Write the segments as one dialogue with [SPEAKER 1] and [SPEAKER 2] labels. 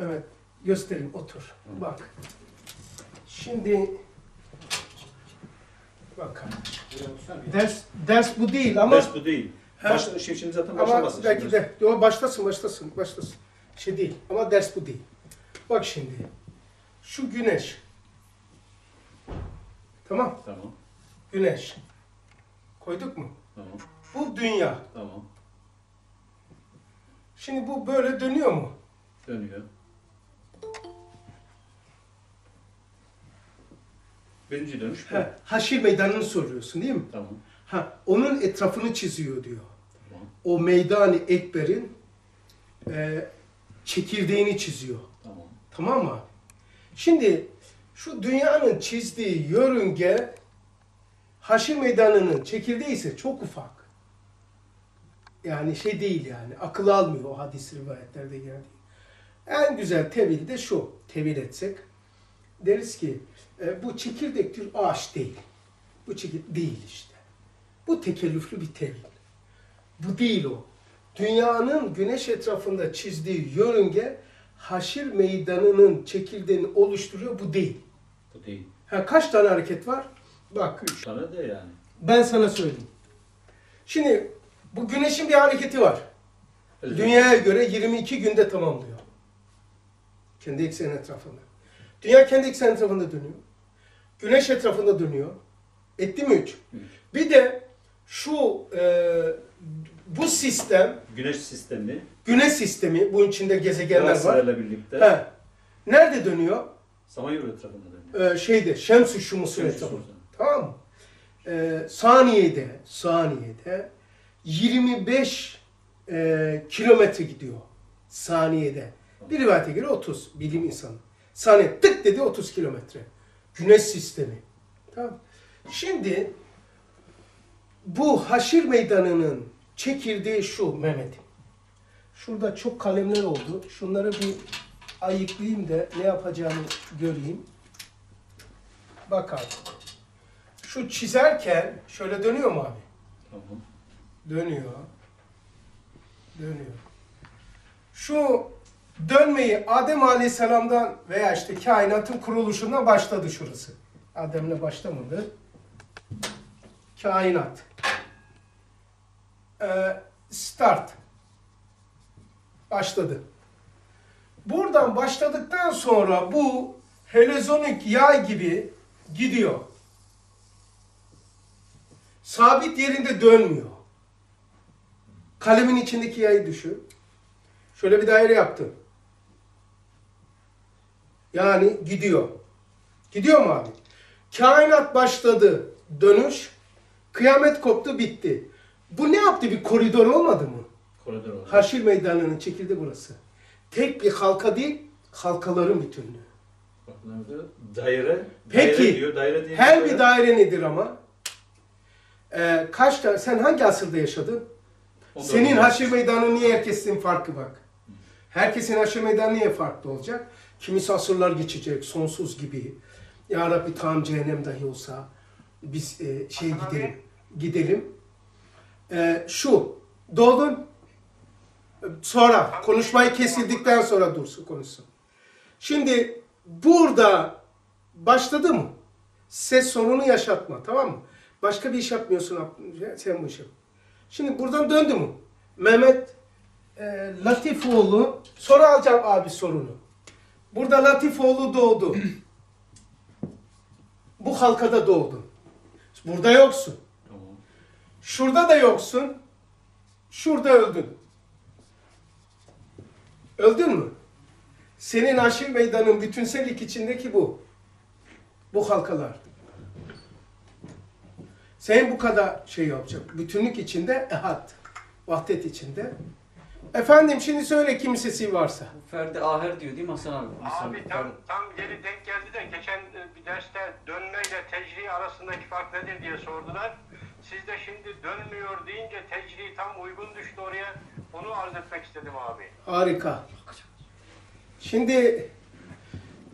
[SPEAKER 1] Evet, göstereyim, otur. Bak. Şimdi bak. Ders ders bu değil ama
[SPEAKER 2] Ders bu değil.
[SPEAKER 1] Ha.
[SPEAKER 2] Başla, şimdi, zaten
[SPEAKER 1] ama
[SPEAKER 2] başlamasın.
[SPEAKER 1] belki de yo, başlasın, başlasın, başlasın. Şey değil ama ders bu değil. Bak şimdi. Şu güneş. Tamam,
[SPEAKER 2] Tamam,
[SPEAKER 1] güneş. Koyduk mu?
[SPEAKER 2] tamam,
[SPEAKER 1] Bu dünya.
[SPEAKER 2] tamam.
[SPEAKER 1] Şimdi bu böyle dönüyor mu?
[SPEAKER 2] Dönüyor. Birinci dönüş bu.
[SPEAKER 1] Ha, haşir meydanını soruyorsun değil mi?
[SPEAKER 2] Tamam,
[SPEAKER 1] Ha, onun etrafını çiziyor diyor.
[SPEAKER 2] tamam,
[SPEAKER 1] O meydan-ı ekberin e, çekirdeğini çiziyor.
[SPEAKER 2] tamam.
[SPEAKER 1] Tamam mı? Şimdi şu dünyanın çizdiği yörünge haşir meydanının çekirdeği ise çok ufak. Yani şey değil yani. Akıl almıyor o hadis rivayetlerde geldiği. En güzel tevil de şu. Tevil etsek. Deriz ki e, bu çekirdek bir ağaç değil. Bu çekirdek değil işte. Bu tekellüflü bir tevil. Bu değil o. Dünyanın güneş etrafında çizdiği yörünge haşir meydanının çekirdeğini oluşturuyor. Bu değil.
[SPEAKER 2] Bu değil.
[SPEAKER 1] Ha, kaç tane hareket var? Bak
[SPEAKER 2] Üç tane de yani.
[SPEAKER 1] ben sana söyleyeyim. Şimdi bu güneşin bir hareketi var. Dünyaya göre 22 günde tamamlıyor. Kendi ekseni etrafında. Dünya kendi ekseni etrafında dönüyor. Güneş etrafında dönüyor. Etti mi üç? Bir de şu e, bu sistem,
[SPEAKER 2] Güneş sistemi
[SPEAKER 1] güneş sistemi, bunun içinde gezegenler var.
[SPEAKER 2] Birlikte
[SPEAKER 1] He. Nerede dönüyor?
[SPEAKER 2] Samanyolu etrafında dönüyor.
[SPEAKER 1] Ee, şeyde, Şems-i Şumus'un
[SPEAKER 2] Şems-i
[SPEAKER 1] etrafında.
[SPEAKER 2] Şumus'un.
[SPEAKER 1] Tamam mı? Ee, saniyede, saniyede 25 e, kilometre gidiyor. Saniyede. Bir rivayete göre 30 bilim insanı. Saniye tık dedi 30 kilometre. Güneş sistemi. Tamam. Şimdi bu haşir meydanının çekirdeği şu Mehmet'im. Şurada çok kalemler oldu. Şunları bir ayıklayayım da ne yapacağımı göreyim. Bak abi. Şu çizerken şöyle dönüyor mu abi?
[SPEAKER 2] Tamam.
[SPEAKER 1] Dönüyor. Dönüyor. Şu dönmeyi Adem Aleyhisselam'dan veya işte kainatın kuruluşundan başladı şurası. Adem'le başlamadı. Kainat. Ee, start. Başladı. Buradan başladıktan sonra bu helezonik yay gibi gidiyor. Sabit yerinde dönmüyor. Kalemin içindeki yayı düşün. Şöyle bir daire yaptım. Yani gidiyor. Gidiyor mu abi? Kainat başladı. Dönüş. Kıyamet koptu bitti. Bu ne yaptı? Bir koridor olmadı mı?
[SPEAKER 2] Koridor olarak.
[SPEAKER 1] Haşir meydanının çekildi burası. Tek bir halka değil, halkaların bütünlüğü.
[SPEAKER 2] Daire.
[SPEAKER 1] Peki,
[SPEAKER 2] Daire diyor. Daire diye
[SPEAKER 1] Her bir daire nedir ama? Ee, kaç tane, sen hangi asırda yaşadın? Senin haşir meydanı niye herkesin farkı bak. Herkesin haşir meydanı niye farklı olacak? Kimisi asırlar geçecek, sonsuz gibi. Ya Rabbi tam cehennem dahi olsa biz e, şey gidelim. Gidelim. Ee, şu, doğdun. Sonra, konuşmayı kesildikten sonra dursun konuşsun. Şimdi burada başladı mı? Ses sorunu yaşatma, tamam mı? Başka bir iş yapmıyorsun sen bu işi. Şimdi buradan döndü mü? Mehmet e, Latifoğlu, sonra alacağım abi sorunu. Burada Latifoğlu doğdu. Bu halkada doğdu. Burada yoksun. Şurada da yoksun. Şurada öldün. Öldün mü? Senin aşil meydanın bütünsellik içindeki bu. Bu halkalar. Senin bu kadar şey yapacak. Bütünlük içinde ehad. Vahdet içinde. Efendim şimdi söyle kimsesi varsa.
[SPEAKER 3] Ferdi Aher diyor değil mi Hasan abi? Hasan
[SPEAKER 4] Abi tam, tam yeri denk geldi de geçen e, bir derste dönmeyle tecri arasındaki fark nedir diye sordular. Siz de şimdi dönmüyor deyince tecri tam uygun düştü oraya. Onu arz etmek istedim abi.
[SPEAKER 1] Harika. Şimdi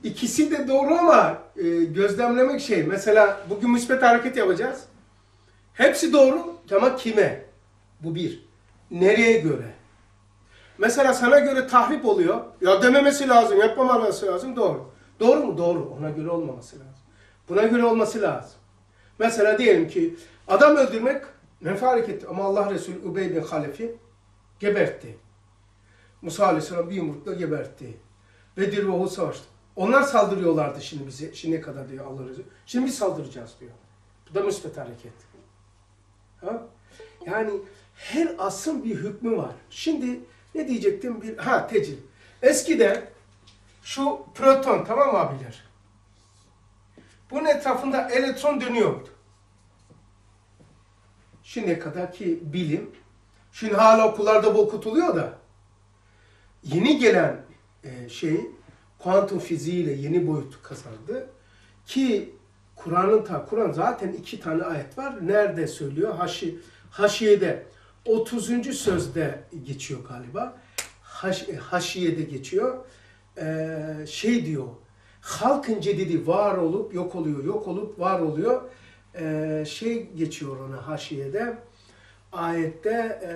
[SPEAKER 1] ikisi de doğru ama e, gözlemlemek şey. Mesela bugün müspet hareket yapacağız. Hepsi doğru ama kime? Bu bir. Nereye göre? Mesela sana göre tahrip oluyor. Ya dememesi lazım, yapmaması lazım. Doğru. Doğru mu? Doğru. Ona göre olmaması lazım. Buna göre olması lazım. Mesela diyelim ki adam öldürmek ne fark etti ama Allah Resulü Ubey bin Halef'i gebertti. Musa Aleyhisselam bir yumrukla gebertti. Bedir ve Uhud savaştı. Onlar saldırıyorlardı şimdi bize. Şimdiye kadar diyor Allah Resulü. Şimdi biz saldıracağız diyor. Bu da müspet hareket. Ha? Yani her asrın bir hükmü var. Şimdi ne diyecektim? Bir, ha tecil. Eskide şu proton tamam mı abiler? Bunun etrafında elektron dönüyordu. Şimdiye kadar ki bilim, şimdi hala okullarda bu okutuluyor da yeni gelen e, şey kuantum fiziğiyle yeni boyut kazandı ki Kur'an'ın ta Kur'an zaten iki tane ayet var. Nerede söylüyor? Haşi, haşiyede 30. sözde geçiyor galiba. Haş, haşiyede geçiyor. Ee, şey diyor. Halkın cedidi var olup yok oluyor, yok olup var oluyor. Ee, şey geçiyor ona haşiyede. Ayette e,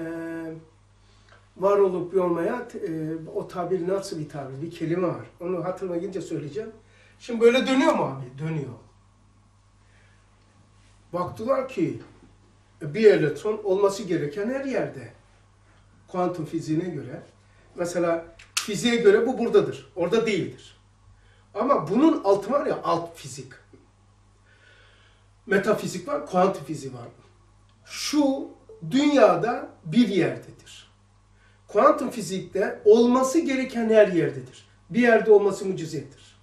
[SPEAKER 1] var olup olmayan e, o tabir nasıl bir tabir? Bir kelime var. Onu hatırıma gelince söyleyeceğim. Şimdi böyle dönüyor mu abi? Dönüyor. Baktılar ki bir elektron olması gereken her yerde. Kuantum fiziğine göre. Mesela fiziğe göre bu buradadır. Orada değildir. Ama bunun altı var ya alt fizik. Metafizik var, kuantum fiziği var. Şu dünyada bir yerdedir. Kuantum fizikte olması gereken her yerdedir. Bir yerde olması mucizedir.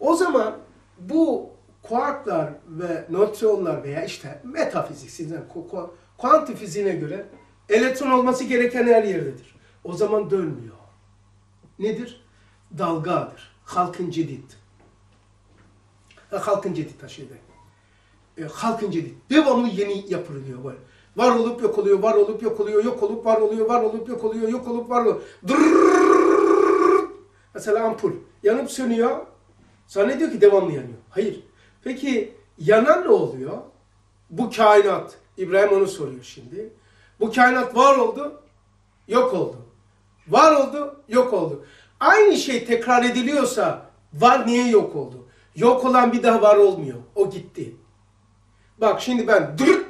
[SPEAKER 1] O zaman bu kuarklar ve nötronlar veya işte metafizik, sizden ku- ku- kuantum fiziğine göre elektron olması gereken her yerdedir. O zaman dönmüyor. Nedir? Dalgadır. Halkın cedid. Ha, Halkın cedid taşıydı. E, halkın cedid. Devamlı yeni yapılıyor böyle. Var olup yok oluyor, var olup yok oluyor, yok olup var oluyor, var olup yok oluyor, yok olup var oluyor. Mesela ampul. Yanıp sönüyor. Zannediyor ki devamlı yanıyor. Hayır. Peki yanan ne oluyor? Bu kainat. İbrahim onu soruyor şimdi. Bu kainat var oldu, yok oldu. Var oldu, yok oldu. Aynı şey tekrar ediliyorsa var niye yok oldu? Yok olan bir daha var olmuyor. O gitti. Bak şimdi ben dır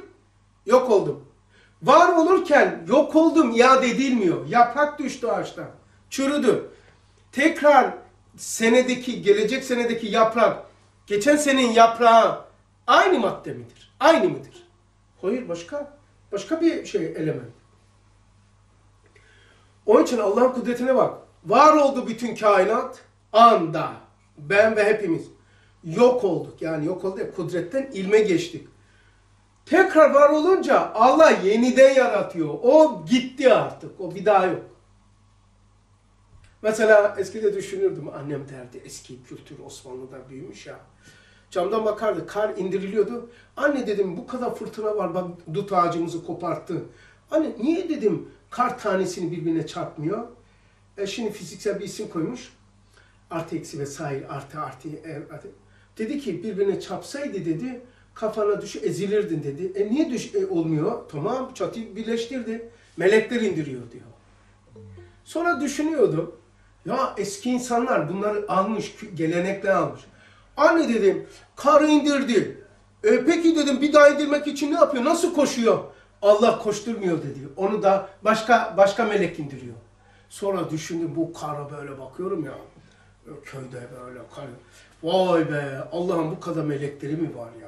[SPEAKER 1] yok oldum. Var olurken yok oldum iade edilmiyor. Yaprak düştü ağaçtan. Çürüdü. Tekrar senedeki, gelecek senedeki yaprak, geçen senenin yaprağı aynı madde midir? Aynı mıdır? Hayır başka. Başka bir şey element. Onun için Allah'ın kudretine bak. Var oldu bütün kainat anda. Ben ve hepimiz. Yok olduk. Yani yok oldu ya kudretten ilme geçtik. Tekrar var olunca Allah yeniden yaratıyor. O gitti artık. O bir daha yok. Mesela eskide düşünürdüm annem derdi eski kültür Osmanlı'da büyümüş ya. Camdan bakardı kar indiriliyordu. Anne dedim bu kadar fırtına var bak dut ağacımızı koparttı. Anne niye dedim kar tanesini birbirine çarpmıyor? E şimdi fiziksel bir isim koymuş. Artı eksi vesaire artı artı, e, artı. Dedi ki birbirine çarpsaydı dedi kafana düş ezilirdin dedi. E niye düş e, olmuyor? Tamam çatıyı birleştirdi. Melekler indiriyor diyor. Sonra düşünüyordum. Ya eski insanlar bunları almış, gelenekler almış. Anne dedim, karı indirdi. E, peki dedim bir daha indirmek için ne yapıyor? Nasıl koşuyor? Allah koşturmuyor dedi. Onu da başka başka melek indiriyor. Sonra düşündüm bu kara böyle bakıyorum ya. e, Köyde böyle kar. Vay be Allah'ın bu kadar melekleri mi var ya?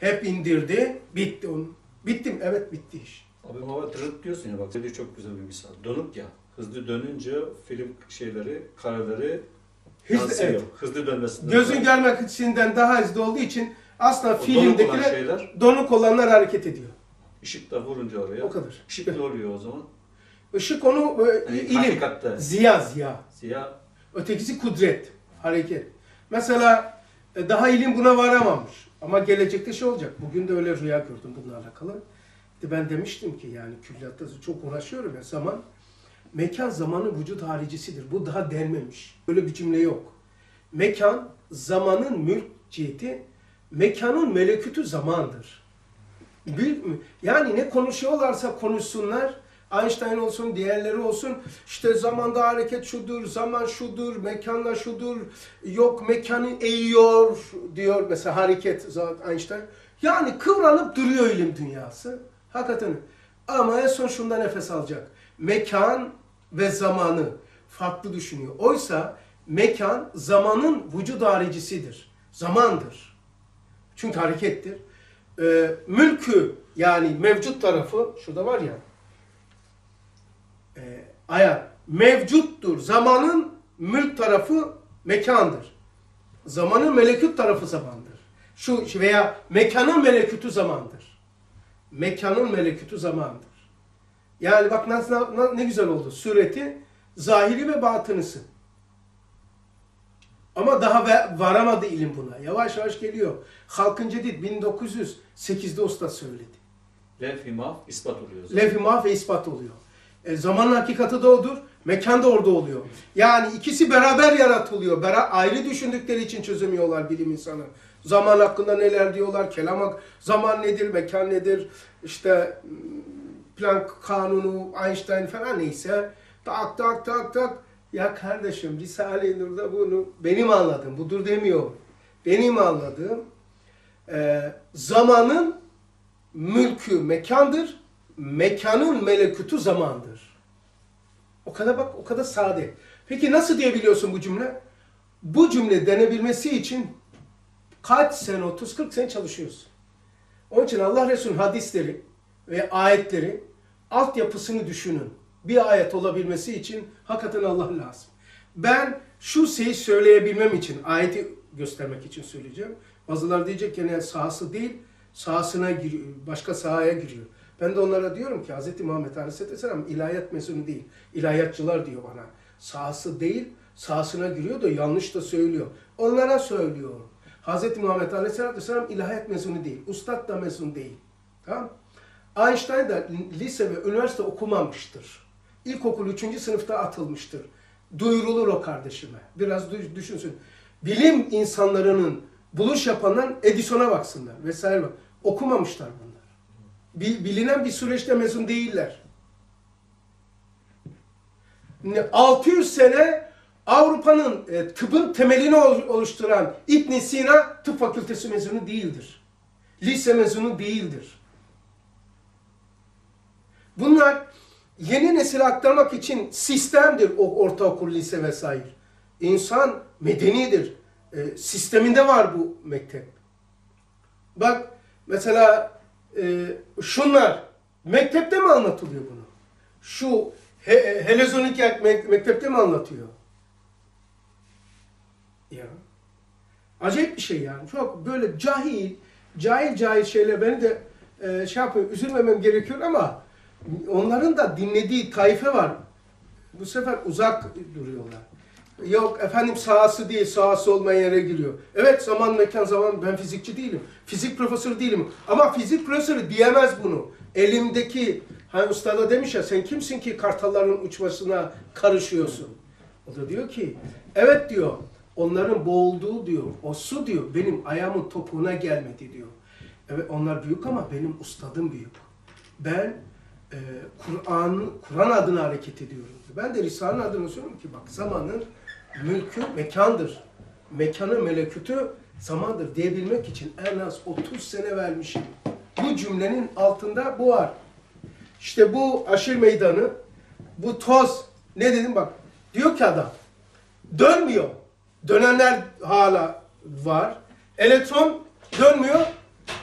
[SPEAKER 1] Hep indirdi, bitti onun. Bittim, evet bitti iş.
[SPEAKER 2] Abi baba tırırt diyorsun ya bak çok güzel bir misal. Dönük ya. Hızlı dönünce film şeyleri, kareleri
[SPEAKER 1] Hızlı,
[SPEAKER 2] yansıyor.
[SPEAKER 1] evet.
[SPEAKER 2] Hızlı dönmesinden.
[SPEAKER 1] Gözün
[SPEAKER 2] dolayı.
[SPEAKER 1] görmek içinden daha hızlı olduğu için aslında
[SPEAKER 2] O donuk
[SPEAKER 1] filmdekiler
[SPEAKER 2] olan şeyler
[SPEAKER 1] donuk olanlar hareket ediyor.
[SPEAKER 2] ışıkla vurunca oraya.
[SPEAKER 1] O kadar.
[SPEAKER 2] Işık ne oluyor o zaman?
[SPEAKER 1] Işık onu e,
[SPEAKER 2] Yani
[SPEAKER 1] ilim.
[SPEAKER 2] hakikatte.
[SPEAKER 1] Ziya ziya.
[SPEAKER 2] Siyah
[SPEAKER 1] Ötekisi kudret, hareket. Mesela e, daha ilim buna varamamış. Ama gelecekte şey olacak. Bugün de öyle rüya gördüm bununla alakalı. Ben demiştim ki yani külliyatta çok uğraşıyorum ya zaman. Mekan zamanın vücut haricisidir. Bu daha denmemiş. Böyle bir cümle yok. Mekan zamanın mülk ciheti, mekanın melekütü zamandır. Yani ne konuşuyorlarsa konuşsunlar Einstein olsun, diğerleri olsun. İşte zamanda hareket şudur, zaman şudur, mekanla şudur. Yok mekanı eğiyor diyor mesela hareket Einstein. Yani kıvranıp duruyor ilim dünyası. Hakikaten. Ama en son şunda nefes alacak. Mekan ve zamanı farklı düşünüyor. Oysa mekan zamanın vücud haricisidir. Zamandır. Çünkü harekettir. Ee, mülkü yani mevcut tarafı şurada var ya e, ayar mevcuttur. Zamanın mülk tarafı mekandır. Zamanın melekut tarafı zamandır. Şu veya mekanın melekutu zamandır. Mekanın melekutu zamandır. Yani bak nasıl na- ne güzel oldu. Sureti zahiri ve batınısı. Ama daha varamadı ilim buna. Yavaş yavaş geliyor. Halkın Cedid 1908'de usta söyledi.
[SPEAKER 2] Levh-i mahf ispat oluyor.
[SPEAKER 1] Levh-i mahf ve ispat oluyor. E, zamanın hakikati de odur. Mekan da orada oluyor. Yani ikisi beraber yaratılıyor. Bera ayrı düşündükleri için çözemiyorlar bilim insanı. Zaman hakkında neler diyorlar, kelam zaman nedir, mekan nedir, işte Planck kanunu, Einstein falan neyse. Tak tak tak tak. Ya kardeşim Risale-i Nur'da bunu benim anladığım, budur demiyor. Benim anladığım e, zamanın mülkü mekandır, mekanın melekutu zamandır. O kadar bak, o kadar sade. Peki nasıl diyebiliyorsun bu cümle? Bu cümle denebilmesi için kaç sene, 30-40 sene çalışıyorsun. Onun için Allah Resulü'nün hadisleri ve ayetleri altyapısını düşünün. Bir ayet olabilmesi için hakikaten Allah lazım. Ben şu şeyi söyleyebilmem için, ayeti göstermek için söyleyeceğim. Bazıları diyecek ki ne sahası değil, sahasına giriyor, başka sahaya giriyor. Ben de onlara diyorum ki Hz. Muhammed Aleyhisselam ilahiyat mezunu değil. İlahiyatçılar diyor bana. Sahası değil, sahasına giriyor da yanlış da söylüyor. Onlara söylüyorum. Hz. Muhammed Aleyhisselam ilahiyat mezunu değil. Ustad da mezun değil. Tamam Einstein da lise ve üniversite okumamıştır. İlkokul 3. sınıfta atılmıştır. Duyurulur o kardeşime. Biraz dü- düşünsün. Bilim insanlarının buluş yapanlar Edison'a baksınlar vesaire bak. Okumamışlar bunlar. Bi- bilinen bir süreçte mezun değiller. Ne- 600 sene Avrupa'nın e, tıbbın temelini ol- oluşturan İbn Sina tıp fakültesi mezunu değildir. Lise mezunu değildir. Bunlar yeni nesile aktarmak için sistemdir o ortaokul, lise vesaire. İnsan medenidir. E, sisteminde var bu mektep. Bak mesela e, şunlar mektepte mi anlatılıyor bunu? Şu he, Helezonik mek- mektepte mi anlatıyor? Ya. Acayip bir şey yani. Çok böyle cahil, cahil cahil şeyler beni de e, şey yapıyor, üzülmemem gerekiyor ama onların da dinlediği tayfe var. Bu sefer uzak duruyorlar. Yok efendim sahası değil, sahası olmayan yere giriyor. Evet zaman, mekan, zaman ben fizikçi değilim. Fizik profesörü değilim. Ama fizik profesörü diyemez bunu. Elimdeki, hani ustada demiş ya sen kimsin ki kartalların uçmasına karışıyorsun. O da diyor ki, evet diyor, onların boğulduğu diyor, o su diyor benim ayağımın topuğuna gelmedi diyor. Evet onlar büyük ama benim ustadım büyük. Ben e, Kur'an Kur'an adına hareket ediyorum. Ben de Risale'nin adına söylüyorum ki bak zamanın mülkü mekandır. Mekanın melekütü zamandır diyebilmek için en az 30 sene vermişim. Bu cümlenin altında bu var. İşte bu aşil meydanı, bu toz, ne dedim bak, diyor ki adam, dönmüyor. Dönenler hala var. Elektron dönmüyor,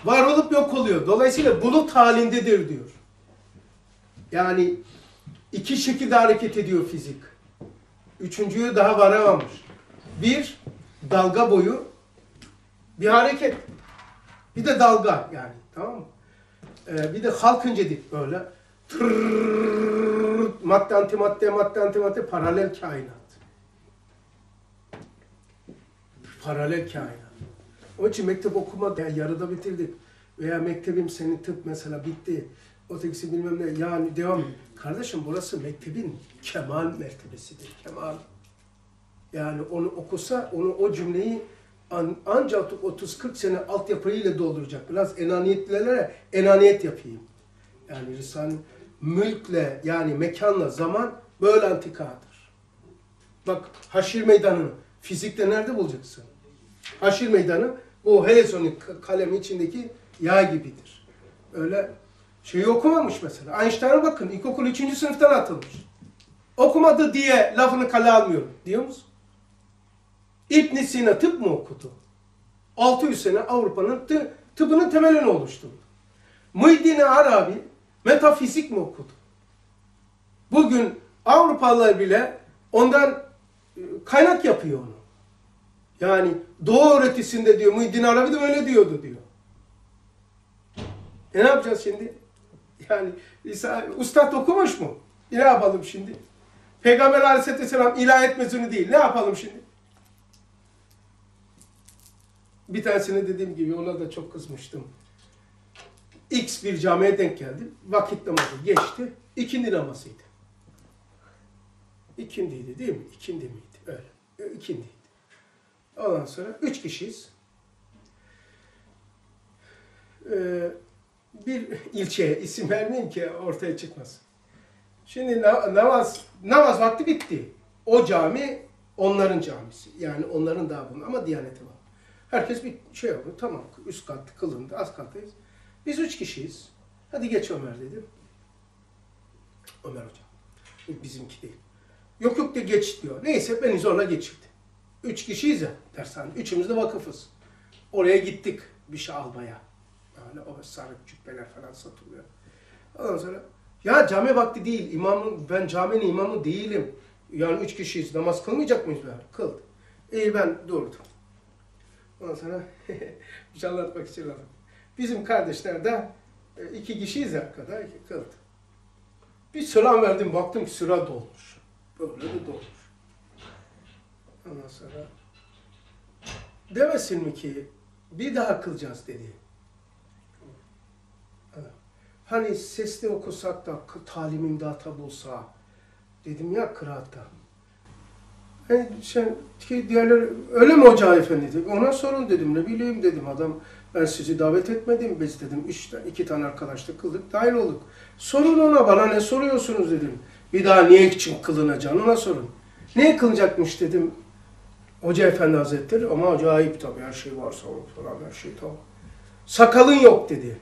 [SPEAKER 1] var olup yok oluyor. Dolayısıyla bulut halindedir diyor. Yani iki şekilde hareket ediyor fizik. Üçüncüyü daha varamamış. Bir, dalga boyu bir hareket. Bir de dalga yani. Tamam mı? Ee, bir de halkın cedid böyle. Tırrrr, madde antimadde, madde antimadde paralel kainat. Paralel kainat. Onun için mektep okuma yani yarıda bitirdik. Veya mektebim senin tıp mesela bitti. Ötekisi bilmem ne yani devam. Kardeşim burası mektebin kemal mertebesidir. Kemal. Yani onu okusa, onu o cümleyi an, ancak 30-40 sene altyapıyla dolduracak. Biraz enaniyetlilere enaniyet yapayım. Yani Risale mülkle yani mekanla zaman böyle antikadır. Bak haşir meydanını fizikte nerede bulacaksın? Haşir meydanı o Helezonik kalemi içindeki yay gibidir. Öyle şeyi okumamış mesela. Einstein'a bakın ilkokul 3. sınıftan atılmış. Okumadı diye lafını kale almıyorum diyor musun? İbn Sina tıp mı okudu? 600 sene Avrupa'nın tı- tıbbının temelini oluşturdu. Muhyiddin Arabi metafizik mi okudu? Bugün Avrupalılar bile ondan e, kaynak yapıyor onu. Yani Doğu öğretisinde diyor Muhyiddin Arabi de öyle diyordu diyor. E ne yapacağız şimdi? Yani ustad okumuş mu? E ne yapalım şimdi? Peygamber aleyhisselatü vesselam ilahiyat mezunu değil. Ne yapalım şimdi? Bir tanesine dediğim gibi ona da çok kızmıştım. X bir camiye denk geldim. Vakit namazı geçti. İkindi namazıydı. İkindiydi değil mi? İkindi miydi? Öyle. İkindiydi. Ondan sonra üç kişiyiz. Ee, bir ilçeye isim vermeyeyim ki ortaya çıkmasın. Şimdi na- namaz namaz vakti bitti. O cami onların camisi. Yani onların daha bunun ama diyaneti var. Herkes bir şey yapıyor. Tamam üst kat kılındı. Az kattayız. Biz üç kişiyiz. Hadi geç Ömer dedim. Ömer hocam. Bizimki değil. Yok yok de geç diyor. Neyse beni zorla geçirdi. Üç kişiyiz ya dershane. Üçümüz de vakıfız. Oraya gittik bir şey almaya. Yani o sarı cübbeler falan satılıyor. Ondan sonra ya cami vakti değil. imamın ben caminin imamı değilim. Yani üç kişiyiz. Namaz kılmayacak mıyız? Ben? Kıldı. İyi ben durdum. Ondan sonra bir şey anlatmak için lazım. Bizim kardeşler de e, iki kişiyiz ya kadar kıldı. Bir selam verdim baktım ki sıra dolmuş. Böyle de dolmuş. Ondan sonra demesin mi ki bir daha kılacağız dedi. Hani sesli okusak da talim imdata bulsa dedim ya kıraatta. Yani sen ki diğerleri öyle mi hoca efendi dedi. Ona sorun dedim ne bileyim dedim adam ben sizi davet etmedim biz dedim üç iki tane arkadaşla kıldık dahil olduk. Sorun ona bana ne soruyorsunuz dedim. Bir daha niye için kılınacağını ona sorun. Niye kılınacakmış dedim. Hoca efendi hazretleri ama hoca ayıp tabii her şey varsa falan her şey tamam. Sakalın yok dedi.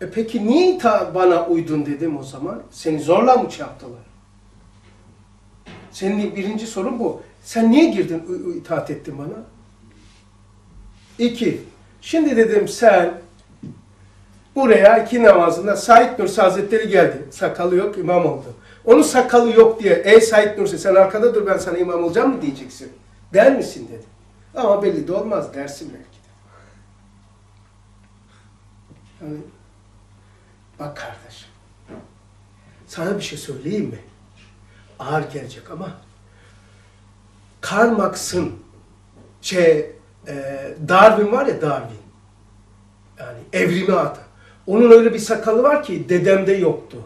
[SPEAKER 1] E peki niye bana uydun dedim o zaman. Seni zorla mı şey yaptılar? Senin birinci sorun bu. Sen niye girdin, itaat ettin bana? İki, şimdi dedim sen buraya iki namazında Said Nursi Hazretleri geldi. Sakalı yok, imam oldu. Onun sakalı yok diye, ey Said Nursi sen arkada dur ben sana imam olacağım mı diyeceksin. Der misin dedi. Ama belli de olmaz dersin belki de. Yani, bak kardeşim, sana bir şey söyleyeyim mi? ağır gelecek ama Karl Marx'ın şey e, Darwin var ya Darwin yani evrimi adı. Onun öyle bir sakalı var ki dedemde yoktu.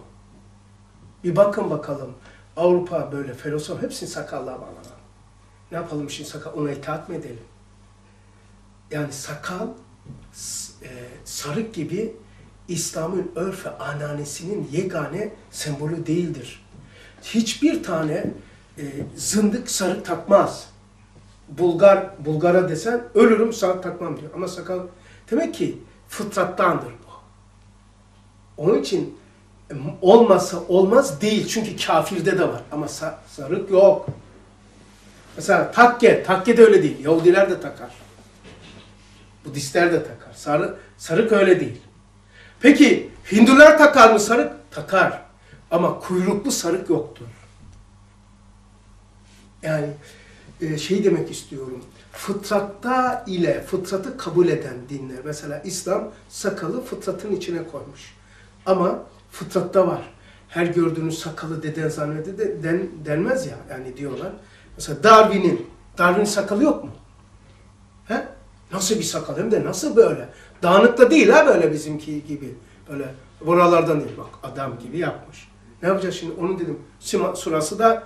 [SPEAKER 1] Bir bakın bakalım Avrupa böyle filozof hepsinin sakallığa bağlanan. Ne yapalım şimdi sakal ona itaat mı edelim? Yani sakal e, sarık gibi İslam'ın örf ve ananesinin yegane sembolü değildir hiçbir tane e, zındık sarık takmaz. Bulgar Bulgara desen ölürüm sarık takmam diyor. Ama sakal demek ki fıtrattandır bu. Onun için e, olmasa olmaz değil. Çünkü kafirde de var. Ama sa- sarık yok. Mesela takke, takke de öyle değil. Yahudiler de takar. Budistler de takar. Sarı, sarık öyle değil. Peki Hindular takar mı sarık? Takar. Ama kuyruklu sarık yoktur. Yani e, şey demek istiyorum. Fıtratta ile fıtratı kabul eden dinler. Mesela İslam sakalı fıtratın içine koymuş. Ama fıtratta var. Her gördüğünüz sakalı deden zannede de den, denmez ya. Yani diyorlar. Mesela Darwin'in Darwin'in sakalı yok mu? He? Nasıl bir sakal hem de nasıl böyle? Dağınık da değil ha böyle bizimki gibi. Böyle buralardan değil bak adam gibi yapmış. Ne yapacağız şimdi? Onu dedim. Sima, surası da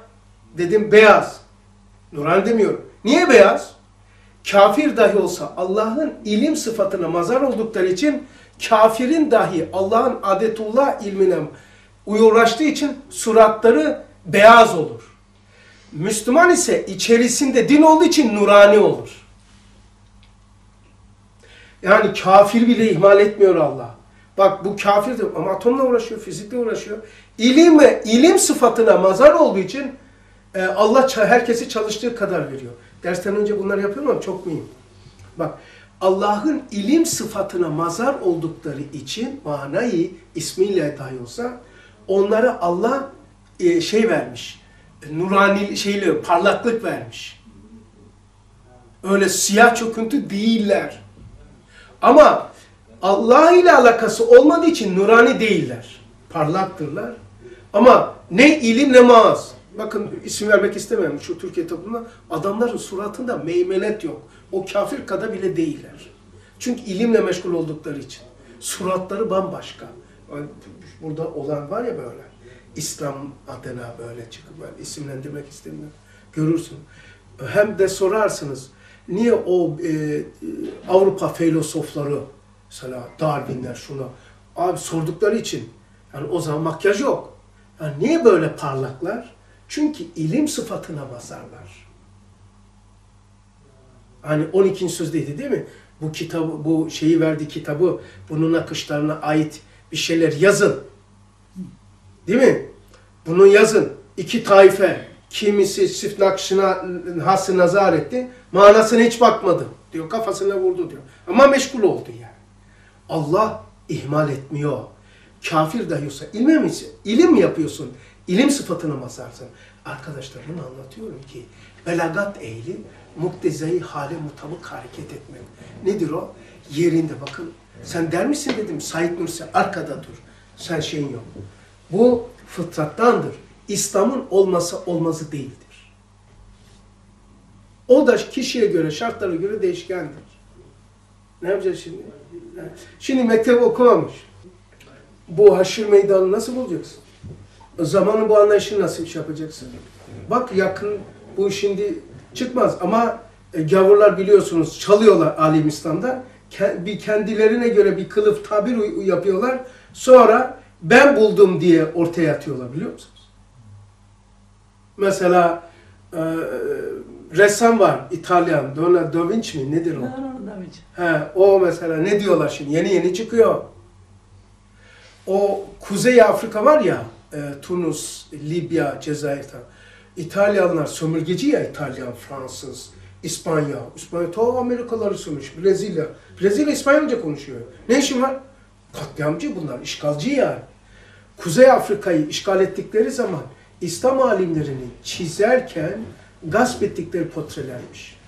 [SPEAKER 1] dedim beyaz. Nurani demiyorum. Niye beyaz? kafir dahi olsa Allah'ın ilim sıfatına mazar oldukları için kafirin dahi Allah'ın adetullah ilmine uğraştığı için suratları beyaz olur. Müslüman ise içerisinde din olduğu için nurani olur. Yani kafir bile ihmal etmiyor Allah. Bak bu kafir de ama atomla uğraşıyor, fizikle uğraşıyor. İlime, ilim sıfatına mazar olduğu için e, Allah herkesi çalıştığı kadar veriyor. Dersten önce bunları yapıyorum ama çok mühim. Bak Allah'ın ilim sıfatına mazar oldukları için manayı ismiyle dahi olsa onlara Allah e, şey vermiş. e, Nurani şeyle parlaklık vermiş. Öyle siyah çöküntü değiller. Ama Allah ile alakası olmadığı için nurani değiller. Parlaktırlar. Ama ne ilim ne maaz. Bakın isim vermek istemem şu Türkiye toplumunda adamların suratında meymenet yok. O kafir kadar bile değiller. Çünkü ilimle meşgul oldukları için. Suratları bambaşka. Burada olan var ya böyle. İslam adına böyle çıkıp ben isimlendirmek istemiyorum. Görürsün. Hem de sorarsınız. Niye o e, e, Avrupa filozofları mesela Darwinler şuna abi sordukları için yani o zaman makyaj yok. Yani niye böyle parlaklar? Çünkü ilim sıfatına basarlar. Hani 12. sözdeydi değil mi? Bu kitabı, bu şeyi verdi kitabı, bunun akışlarına ait bir şeyler yazın. Değil mi? Bunu yazın. İki taife. Kimisi çift nakşına hası nazar etti. Manasına hiç bakmadı. Diyor kafasına vurdu diyor. Ama meşgul oldu yani. Allah ihmal etmiyor. Kafir dahi olsa ilim mi, ilim yapıyorsun? İlim sıfatına masarsın. Arkadaşlar bunu anlatıyorum ki belagat ehli muktezai hale mutabık hareket etmek. Nedir o? Yerinde bakın. Sen der misin dedim Said Nursi arkada dur. Sen şeyin yok. Bu fıtrattandır. İslam'ın olması olmazı değildir. O da kişiye göre, şartlara göre değişkendir. Ne yapacağız şimdi? Şimdi mektep okumamış. Bu haşir meydanı nasıl bulacaksın? Zamanın bu anlayışını nasıl iş yapacaksın? Bak yakın bu şimdi çıkmaz ama e, gavurlar biliyorsunuz çalıyorlar alim İslam'da. Ke- Bir kendilerine göre bir kılıf tabir yapıyorlar. Sonra ben buldum diye ortaya atıyorlar biliyor musunuz? Mesela e, ressam var İtalyan, Leonardo da Vinci mi nedir o? He, o mesela ne diyorlar şimdi? Yeni yeni çıkıyor. O Kuzey Afrika var ya, e, Tunus, Libya, Cezayir falan. İtalyanlar sömürgeci ya İtalyan, Fransız, İspanya. İspanya ta Amerikaları sömürmüş. Brezilya. Brezilya İspanyolca konuşuyor. Ne işin var? Katliamcı bunlar, işgalci yani. Kuzey Afrika'yı işgal ettikleri zaman İslam alimlerini çizerken gasp ettikleri portrelermiş.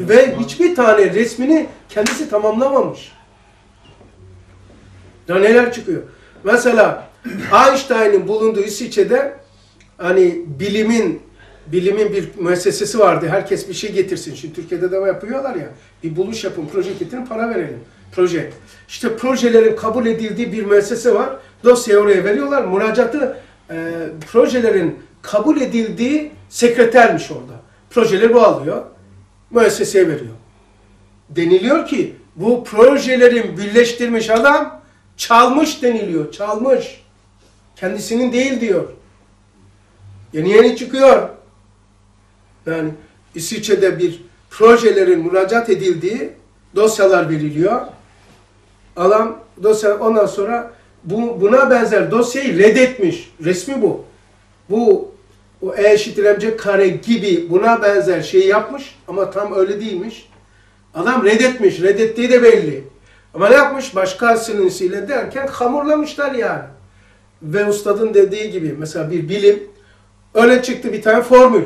[SPEAKER 1] Ve hiçbir tane resmini kendisi tamamlamamış. Ya neler çıkıyor? Mesela Einstein'ın bulunduğu İsviçre'de hani bilimin bilimin bir müessesesi vardı. Herkes bir şey getirsin. Şimdi Türkiye'de de yapıyorlar ya. Bir buluş yapın, proje getirin, para verelim. Proje. İşte projelerin kabul edildiği bir müessese var. Dosyayı oraya veriyorlar. Müracaatı e, projelerin kabul edildiği sekretermiş orada. Projeleri bu alıyor. Müesseseye veriyor. Deniliyor ki bu projelerin birleştirmiş adam çalmış deniliyor. Çalmış. Kendisinin değil diyor. Yeni yeni çıkıyor. Yani İsviçre'de bir projelerin müracaat edildiği dosyalar veriliyor. Adam dosya ondan sonra bu, buna benzer dosyayı reddetmiş. Resmi bu. Bu o E eşittir mc kare gibi buna benzer şey yapmış ama tam öyle değilmiş. Adam reddetmiş. Reddettiği de belli. Ama ne yapmış? Başkasının derken hamurlamışlar yani. Ve ustadın dediği gibi mesela bir bilim öne çıktı bir tane formül.